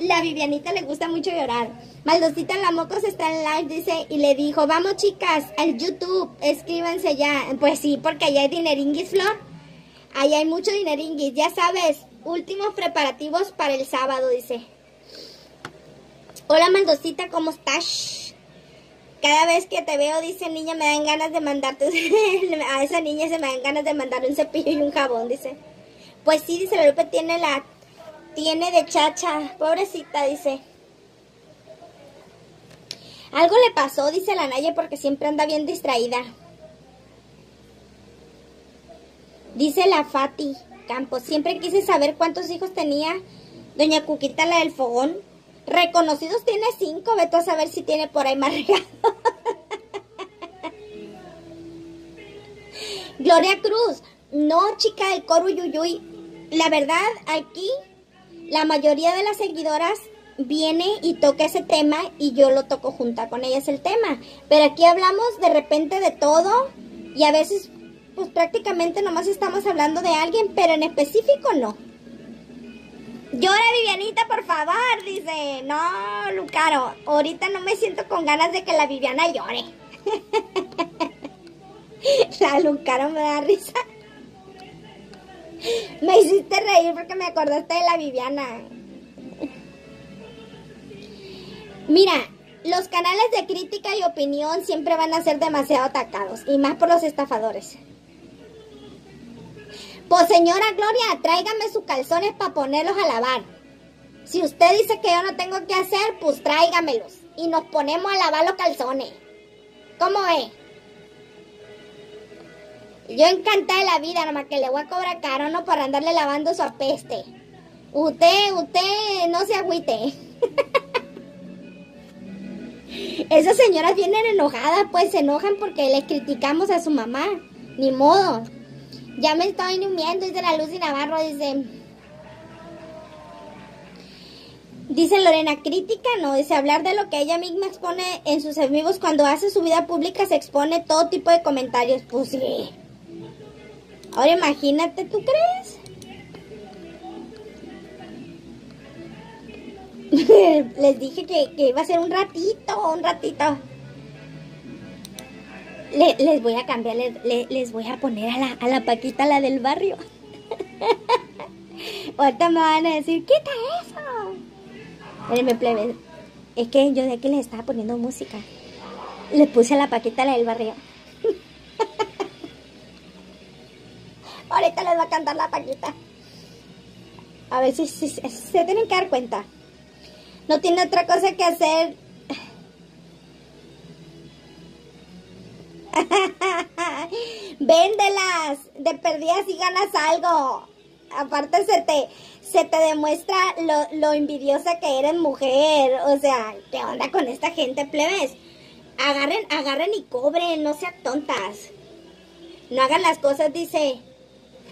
La Vivianita le gusta mucho llorar. Maldosita la Mocos está en live, dice, y le dijo, vamos chicas, al YouTube, escríbanse ya. Pues sí, porque allá hay dineringuis, Flor. Allá hay mucho dineringuis, ya sabes, últimos preparativos para el sábado, dice. Hola Maldosita, ¿cómo estás? Cada vez que te veo, dice niña, me dan ganas de mandarte, [LAUGHS] a esa niña se me dan ganas de mandar un cepillo y un jabón, dice. Pues sí, dice Lupe, tiene la, tiene de chacha, pobrecita, dice. Algo le pasó, dice la Naya, porque siempre anda bien distraída. Dice la Fati Campos, siempre quise saber cuántos hijos tenía doña Cuquita, la del fogón. Reconocidos tiene cinco, veto a saber si tiene por ahí más regalo. [LAUGHS] Gloria Cruz, no chica del coro Yuyuy. La verdad, aquí la mayoría de las seguidoras viene y toca ese tema y yo lo toco junto con ellas el tema. Pero aquí hablamos de repente de todo y a veces pues prácticamente nomás estamos hablando de alguien, pero en específico no. Llora Vivianita, por favor, dice. No, Lucaro, ahorita no me siento con ganas de que la Viviana llore. [LAUGHS] la Lucaro me da risa. Me hiciste reír porque me acordaste de la Viviana. Mira, los canales de crítica y opinión siempre van a ser demasiado atacados, y más por los estafadores. Pues señora Gloria, tráigame sus calzones para ponerlos a lavar. Si usted dice que yo no tengo que hacer, pues tráigamelos. Y nos ponemos a lavar los calzones. ¿Cómo es? Yo encantada de la vida, nomás que le voy a cobrar caro, ¿no? Para andarle lavando su apeste. Usted, usted, no se agüite. [LAUGHS] Esas señoras vienen enojadas, pues se enojan porque les criticamos a su mamá. Ni modo. Ya me estoy durmiendo, dice la Lucy Navarro, dice. Dice Lorena, crítica no, dice hablar de lo que ella misma expone en sus amigos cuando hace su vida pública se expone todo tipo de comentarios. Pues sí. Ahora imagínate, ¿tú crees? [LAUGHS] Les dije que, que iba a ser un ratito, un ratito les voy a cambiar, les voy a poner a la, a la Paquita, la del barrio. [LAUGHS] Ahorita me van a decir, quita eso. Es que yo de aquí les estaba poniendo música. Les puse a la Paquita, la del barrio. [LAUGHS] Ahorita les va a cantar la Paquita. A ver si, se tienen que dar cuenta. No tiene otra cosa que hacer [LAUGHS] Véndelas, de perdidas y ganas algo. Aparte se te, se te demuestra lo, lo envidiosa que eres mujer. O sea, ¿qué onda con esta gente, plebes? Agarren, agarren y cobren, no sean tontas. No hagan las cosas, dice.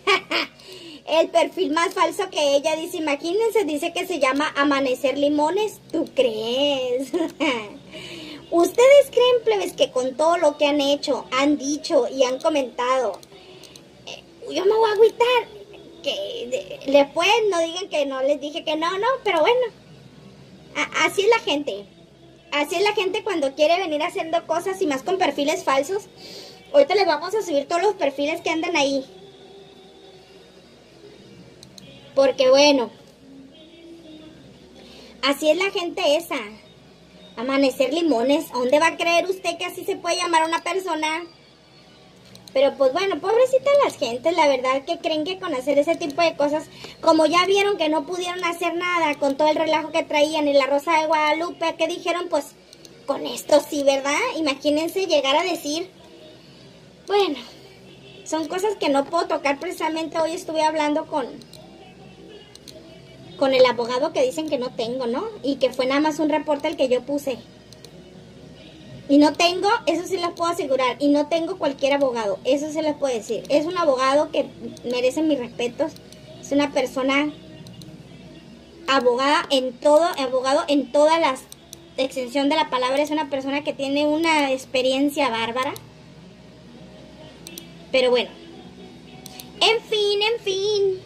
[LAUGHS] El perfil más falso que ella dice, imagínense, dice que se llama Amanecer Limones. ¿Tú crees? [LAUGHS] ¿Ustedes creen, plebes, que con todo lo que han hecho, han dicho y han comentado, eh, yo me voy a agüitar? Que después no digan que no les dije que no, no, pero bueno, así es la gente. Así es la gente cuando quiere venir haciendo cosas y más con perfiles falsos. Ahorita les vamos a subir todos los perfiles que andan ahí. Porque bueno, así es la gente esa. Amanecer limones. ¿Dónde va a creer usted que así se puede llamar a una persona? Pero pues bueno, pobrecitas las gentes, la verdad que creen que con hacer ese tipo de cosas, como ya vieron que no pudieron hacer nada con todo el relajo que traían y la Rosa de Guadalupe, que dijeron pues con esto sí, ¿verdad? Imagínense llegar a decir, bueno, son cosas que no puedo tocar precisamente. Hoy estuve hablando con, con el abogado que dicen que no tengo, ¿no? Y que fue nada más un reporte el que yo puse. Y no tengo, eso sí les puedo asegurar, y no tengo cualquier abogado, eso se les puedo decir. Es un abogado que merece mis respetos, es una persona abogada en todo, abogado en toda la extensión de la palabra, es una persona que tiene una experiencia bárbara. Pero bueno, en fin, en fin.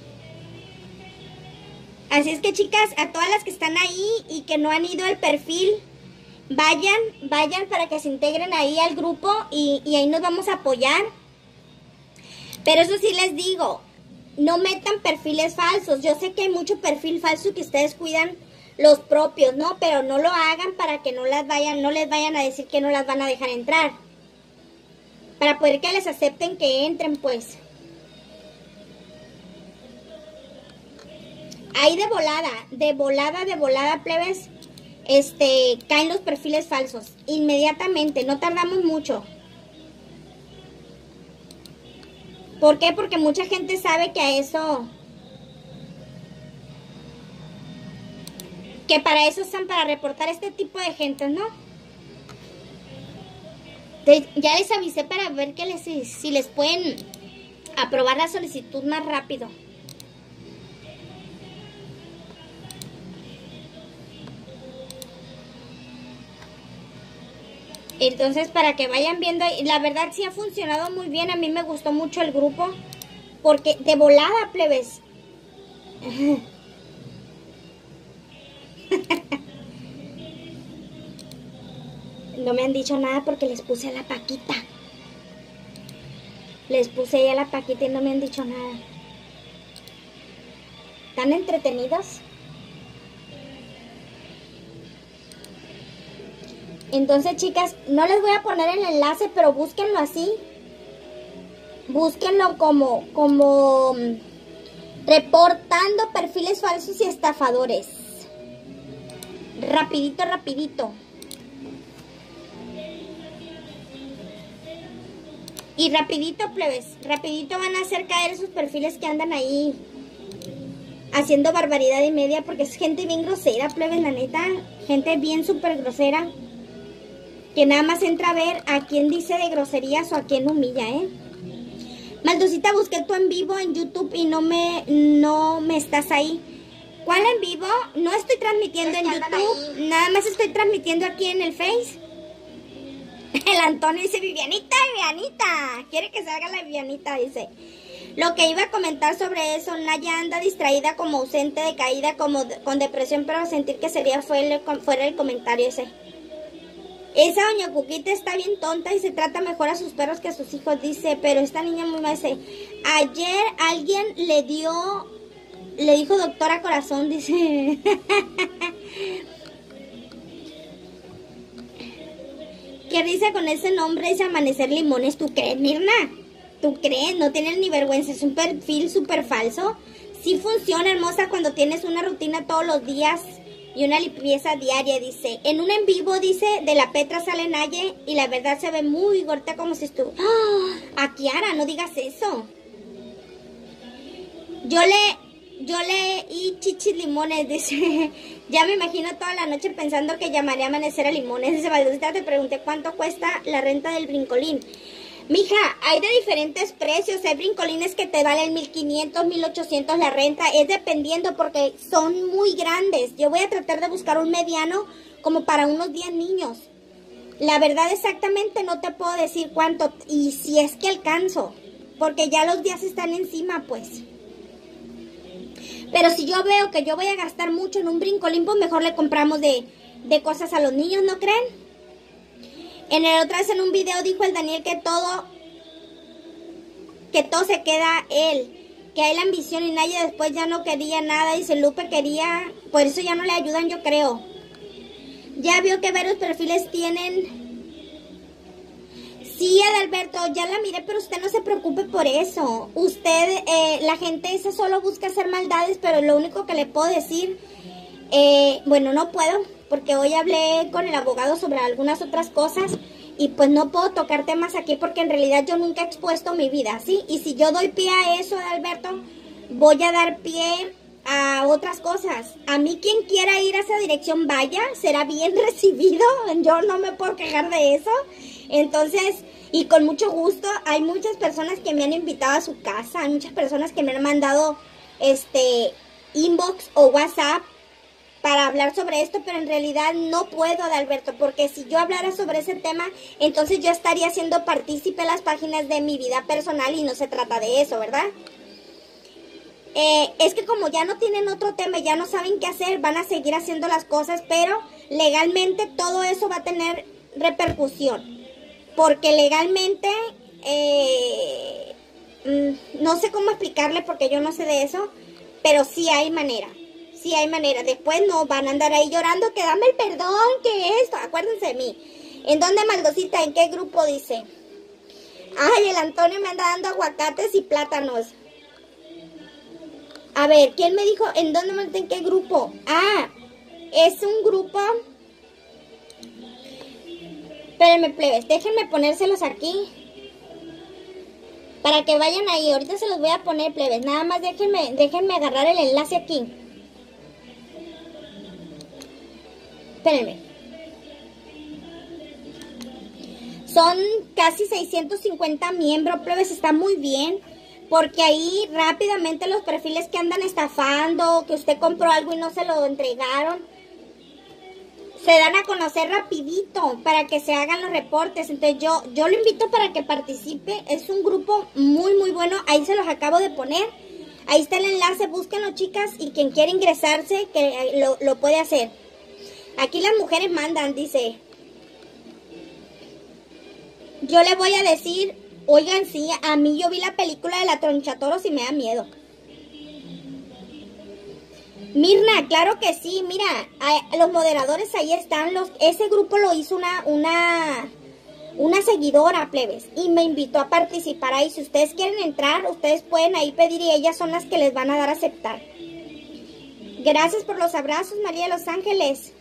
Así es que chicas, a todas las que están ahí y que no han ido al perfil, vayan, vayan para que se integren ahí al grupo y, ahí nos vamos a apoyar. Pero eso sí les digo, no metan perfiles falsos. Yo sé que hay mucho perfil falso que ustedes cuidan los propios, ¿no? Pero no lo hagan para que no las vayan, no les vayan a decir que no las van a dejar entrar. Para poder que les acepten que entren, pues. Ahí de volada, de volada, de volada, plebes este, caen los perfiles falsos. Inmediatamente, no tardamos mucho. ¿Por qué? Porque mucha gente sabe que a eso... Que para eso están para reportar este tipo de gente, ¿no? ya les avisé para ver que les, si les pueden aprobar la solicitud más rápido. Entonces, para que vayan viendo, la verdad sí ha funcionado muy bien. A mí me gustó mucho el grupo. Porque de volada, plebes. [LAUGHS] no me han dicho nada porque les puse a la paquita. Les puse ya la paquita y no me han dicho nada. ¿Están entretenidos? Entonces, chicas, no les voy a poner el enlace, pero búsquenlo así. Búsquenlo como, como mm, reportando perfiles falsos y estafadores. Rapidito, rapidito. Y rapidito, plebes, rapidito van a hacer caer esos perfiles que andan ahí haciendo barbaridad y media porque es gente bien grosera, plebes, la neta. Gente bien súper grosera que nada más entra a ver a quién dice de groserías o a quién humilla, ¿eh? Maldosita, busqué tu en vivo en YouTube y no me, no me estás ahí. ¿Cuál en vivo? No estoy transmitiendo en YouTube, nada más estoy transmitiendo aquí en el Face. [LAUGHS] El Antonio dice, Vivianita, Vivianita, quiere que salga la Vivianita, dice. Lo que iba a comentar sobre eso, Naya anda distraída como ausente, decaída, como con depresión, pero sentir que sería fue fuera el comentario ese. Esa doña Cuquita está bien tonta y se trata mejor a sus perros que a sus hijos, dice. Pero esta niña muy mal dice, ayer alguien le dio, le dijo doctora corazón, dice. [LAUGHS] ¿Qué risa con ese nombre es Amanecer Limones? ¿Tú crees, Mirna? ¿Tú crees? No tienes ni vergüenza, es un perfil súper falso. Sí funciona, hermosa, cuando tienes una rutina todos los días y una limpieza diaria, dice. En un en vivo, dice, de la Petra sale Naye y la verdad se ve muy gorda como si estuvo... ¡Ah! A Kiara, no digas eso. Yo le... Yo le y chichis limones, dice. [LAUGHS] ya me imagino toda la noche pensando que llamaría a amanecer a limones. Dice, Valdosita, te pregunté cuánto cuesta la renta del brincolín. Mija, hay de diferentes precios. Hay brincolines que te valen 1500, 1800 la renta. Es dependiendo porque son muy grandes. Yo voy a tratar de buscar un mediano como para unos 10 niños. La verdad exactamente no te puedo decir cuánto y si es que alcanzo. Porque ya los días están encima, pues. Pero si yo veo que yo voy a gastar mucho en un brincolín, pues mejor le compramos de, de cosas a los niños, ¿no creen? En el vez en un video dijo el Daniel que todo, que todo se queda él, que hay la ambición y nadie después ya no quería nada, dice Lupe quería, por eso ya no le ayudan yo creo. Ya vio que varios perfiles tienen Sí, Adalberto, ya la miré, pero usted no se preocupe por eso. Usted, eh, la gente esa solo busca hacer maldades, pero lo único que le puedo decir, eh, bueno, no puedo, porque hoy hablé con el abogado sobre algunas otras cosas y pues no puedo tocar temas aquí porque en realidad yo nunca he expuesto mi vida, ¿sí? Y si yo doy pie a eso, Adalberto, voy a dar pie a otras cosas. A mí quien quiera ir a esa dirección vaya, será bien [LAUGHS] recibido. Yo no me puedo quejar de eso. Entonces, y con mucho gusto, hay muchas personas que me han invitado a su casa, hay muchas personas que me han mandado este inbox o WhatsApp para hablar sobre esto, pero en realidad no puedo, Adalberto, porque si yo hablara sobre ese tema, entonces yo estaría siendo partícipe las páginas de mi vida personal y no se trata de eso, ¿verdad? Eh, es que como ya no tienen otro tema, ya no saben qué hacer, van a seguir haciendo las cosas, pero legalmente todo eso va a tener repercusión. Porque legalmente, eh, mm, no sé cómo explicarle porque yo no sé de eso, pero sí hay manera. Sí hay manera. Después no van a andar ahí llorando que dame el perdón, que esto. Acuérdense de mí. ¿En dónde, Maldosita? ¿En qué grupo dice? Ay, el Antonio me anda dando aguacates y plátanos. A ver, ¿quién me dijo? ¿En dónde me en qué grupo? Ah, es un grupo. Espérenme, plebes, déjenme ponérselos aquí. Para que vayan ahí. Ahorita se los voy a poner, plebes. Nada más déjenme, déjenme agarrar el enlace aquí. Espérenme. Son casi 650 miembros, plebes. Está muy bien porque ahí rápidamente los perfiles que andan estafando, que usted compró algo y no se lo entregaron, se dan a conocer rapidito para que se hagan los reportes. Entonces yo, yo lo invito para que participe. Es un grupo muy, muy bueno. Ahí se los acabo de poner. Ahí está el enlace, búsquenlo chicas y quien quiera ingresarse que lo, lo puede hacer. Aquí las mujeres mandan, dice. Yo le voy a decir Oigan, sí, a mí yo vi la película de la Tronchatoros y me da miedo. Mirna, claro que sí, mira, los moderadores ahí están, los, ese grupo lo hizo una, una, una seguidora, plebes, y me invitó a participar ahí. Si ustedes quieren entrar, ustedes pueden ahí pedir y ellas son las que les van a dar a aceptar. Gracias por los abrazos, María de Los Ángeles.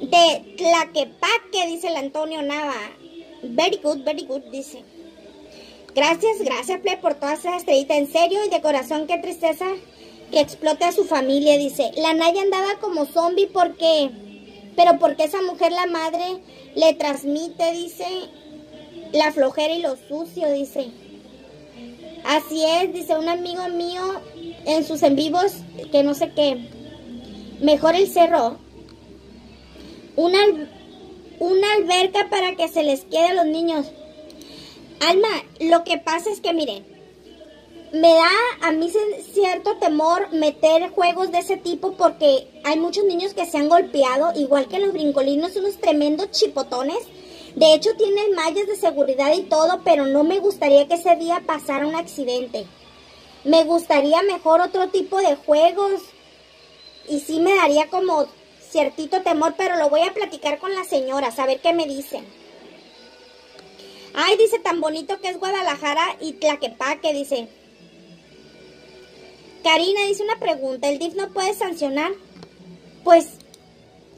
De Tlaquepaque, dice el Antonio Nava. Very good, very good, dice. Gracias, gracias, Ple, por todas esas estrellitas. En serio y de corazón, qué tristeza que explote a su familia, dice. La Naya andaba como zombie porque... Pero porque esa mujer, la madre, le transmite, dice, la flojera y lo sucio, dice. Así es, dice un amigo mío en sus en vivos, que no sé qué. Mejor el cerro. Una, una alberca para que se les quede a los niños. Alma, lo que pasa es que miren, me da a mí cierto temor meter juegos de ese tipo porque hay muchos niños que se han golpeado, igual que los brincolinos, unos tremendos chipotones. De hecho tienen mallas de seguridad y todo, pero no me gustaría que ese día pasara un accidente. Me gustaría mejor otro tipo de juegos y sí me daría como ciertito temor, pero lo voy a platicar con la señora, a ver qué me dicen. Ay, dice tan bonito que es Guadalajara y Tlaquepaque, dice. Karina dice una pregunta, ¿el DIF no puede sancionar? Pues,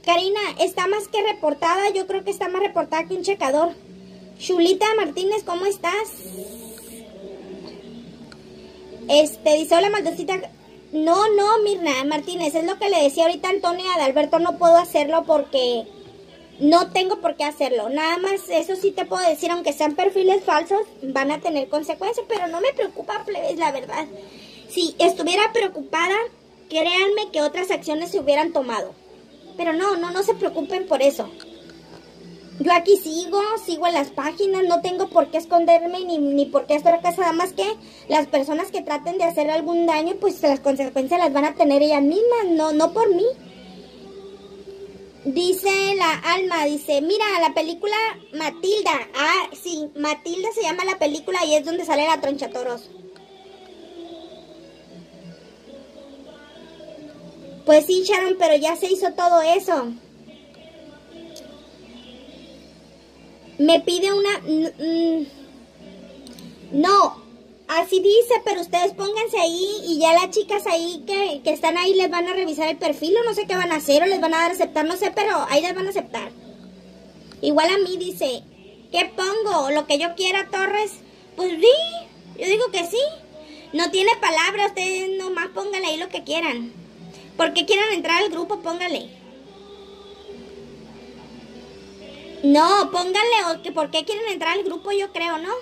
Karina, está más que reportada, yo creo que está más reportada que un checador. Chulita Martínez, ¿cómo estás? Este, dice, hola maldosita. No, no, Mirna Martínez, es lo que le decía ahorita Antonio a Alberto, no puedo hacerlo porque no tengo por qué hacerlo. Nada más, eso sí te puedo decir, aunque sean perfiles falsos, van a tener consecuencias, pero no me preocupa, plebes, la verdad. Si estuviera preocupada, créanme que otras acciones se hubieran tomado. Pero no, no, no se preocupen por eso. Yo aquí sigo, sigo en las páginas, no tengo por qué esconderme ni, ni por qué estar acá, nada más que las personas que traten de hacer algún daño, pues las consecuencias las van a tener ellas mismas, no, no por mí. Dice la alma, dice, mira, la película Matilda. Ah, sí, Matilda se llama la película y es donde sale la troncha toros. Pues sí, Sharon, pero ya se hizo todo eso. Me pide una... No, así dice, pero ustedes pónganse ahí y ya las chicas ahí que, que están ahí les van a revisar el perfil o no sé qué van a hacer o les van a dar a aceptar, no sé, pero ahí les van a aceptar. Igual a mí dice, ¿qué pongo? ¿Lo que yo quiera, Torres? Pues sí, yo digo que sí. No tiene palabra, ustedes nomás pónganle ahí lo que quieran. Porque quieran entrar al grupo, póngale. No, pónganle, que por qué quieren entrar al grupo, yo creo, ¿no?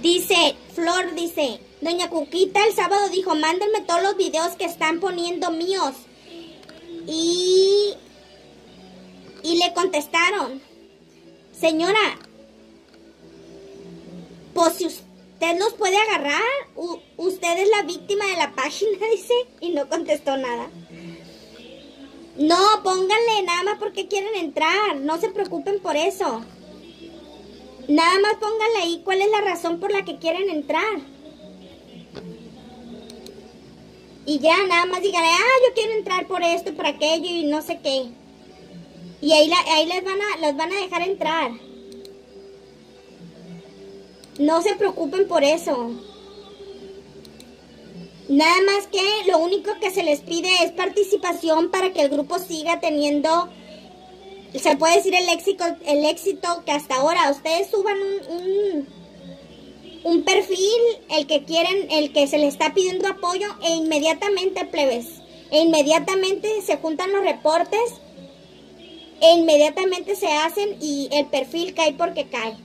Dice, Flor dice, Doña Cuquita el sábado dijo, mándenme todos los videos que están poniendo míos. Y, y le contestaron, señora, pues si usted los puede agarrar, usted es la víctima de la página, [LAUGHS] dice, y no contestó nada. No, pónganle nada más porque quieren entrar, no se preocupen por eso. Nada más pónganle ahí cuál es la razón por la que quieren entrar. Y ya, nada más díganle, ah, yo quiero entrar por esto, por aquello y no sé qué. Y ahí, ahí les van a, los van a dejar entrar. No se preocupen por eso. Nada más que lo único que se les pide es participación para que el grupo siga teniendo se puede decir el éxito, el éxito que hasta ahora ustedes suban un, un, perfil, el que quieren, el que se le está pidiendo apoyo e inmediatamente plebes, e inmediatamente se juntan los reportes, e inmediatamente se hacen y el perfil cae porque cae.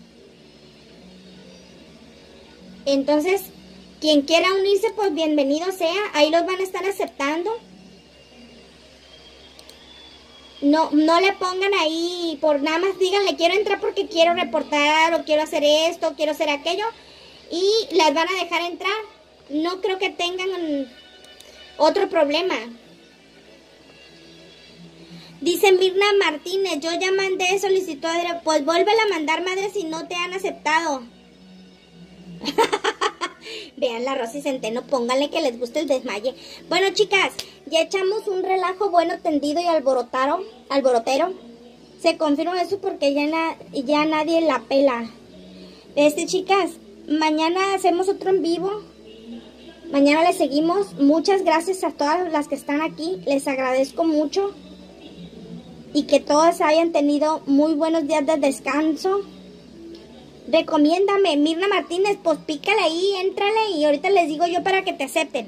Entonces, quien quiera unirse, pues bienvenido sea, ahí los van a estar aceptando. No, no le pongan ahí por nada más díganle quiero entrar porque quiero reportar o quiero hacer esto, quiero hacer aquello y las van a dejar entrar. No creo que tengan otro problema. Dice Mirna Martínez, yo ya mandé solicitud, pues vuélvela a mandar madre si no te han aceptado. [LAUGHS] Vean la Rosy Centeno, pónganle que les guste el desmaye. Bueno, chicas, ya echamos un relajo bueno tendido y alborotaro, alborotero. Se confirma eso porque ya, ya nadie la pela. Este, chicas, mañana hacemos otro en vivo. Mañana les seguimos. Muchas gracias a todas las que están aquí. Les agradezco mucho. Y que todas hayan tenido muy buenos días de descanso. Recomiéndame, Mirna Martínez, pues pícale ahí, éntrale y ahorita les digo yo para que te acepten.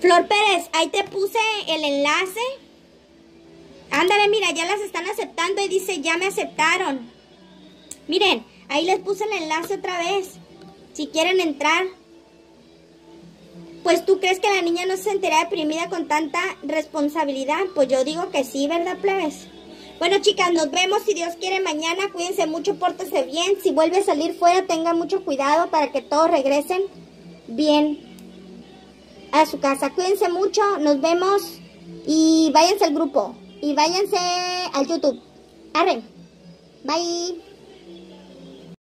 Flor Pérez, ahí te puse el enlace. Ándale, mira, ya las están aceptando y dice, ya me aceptaron. Miren, ahí les puse el enlace otra vez. Si quieren entrar. Pues tú crees que la niña no se sentiría deprimida con tanta responsabilidad. Pues yo digo que sí, ¿verdad, plebes? Bueno, chicas, nos vemos si Dios quiere mañana. Cuídense mucho, pórtense bien. Si vuelve a salir fuera, tengan mucho cuidado para que todos regresen bien a su casa. Cuídense mucho, nos vemos y váyanse al grupo. Y váyanse al YouTube. Arre. Bye.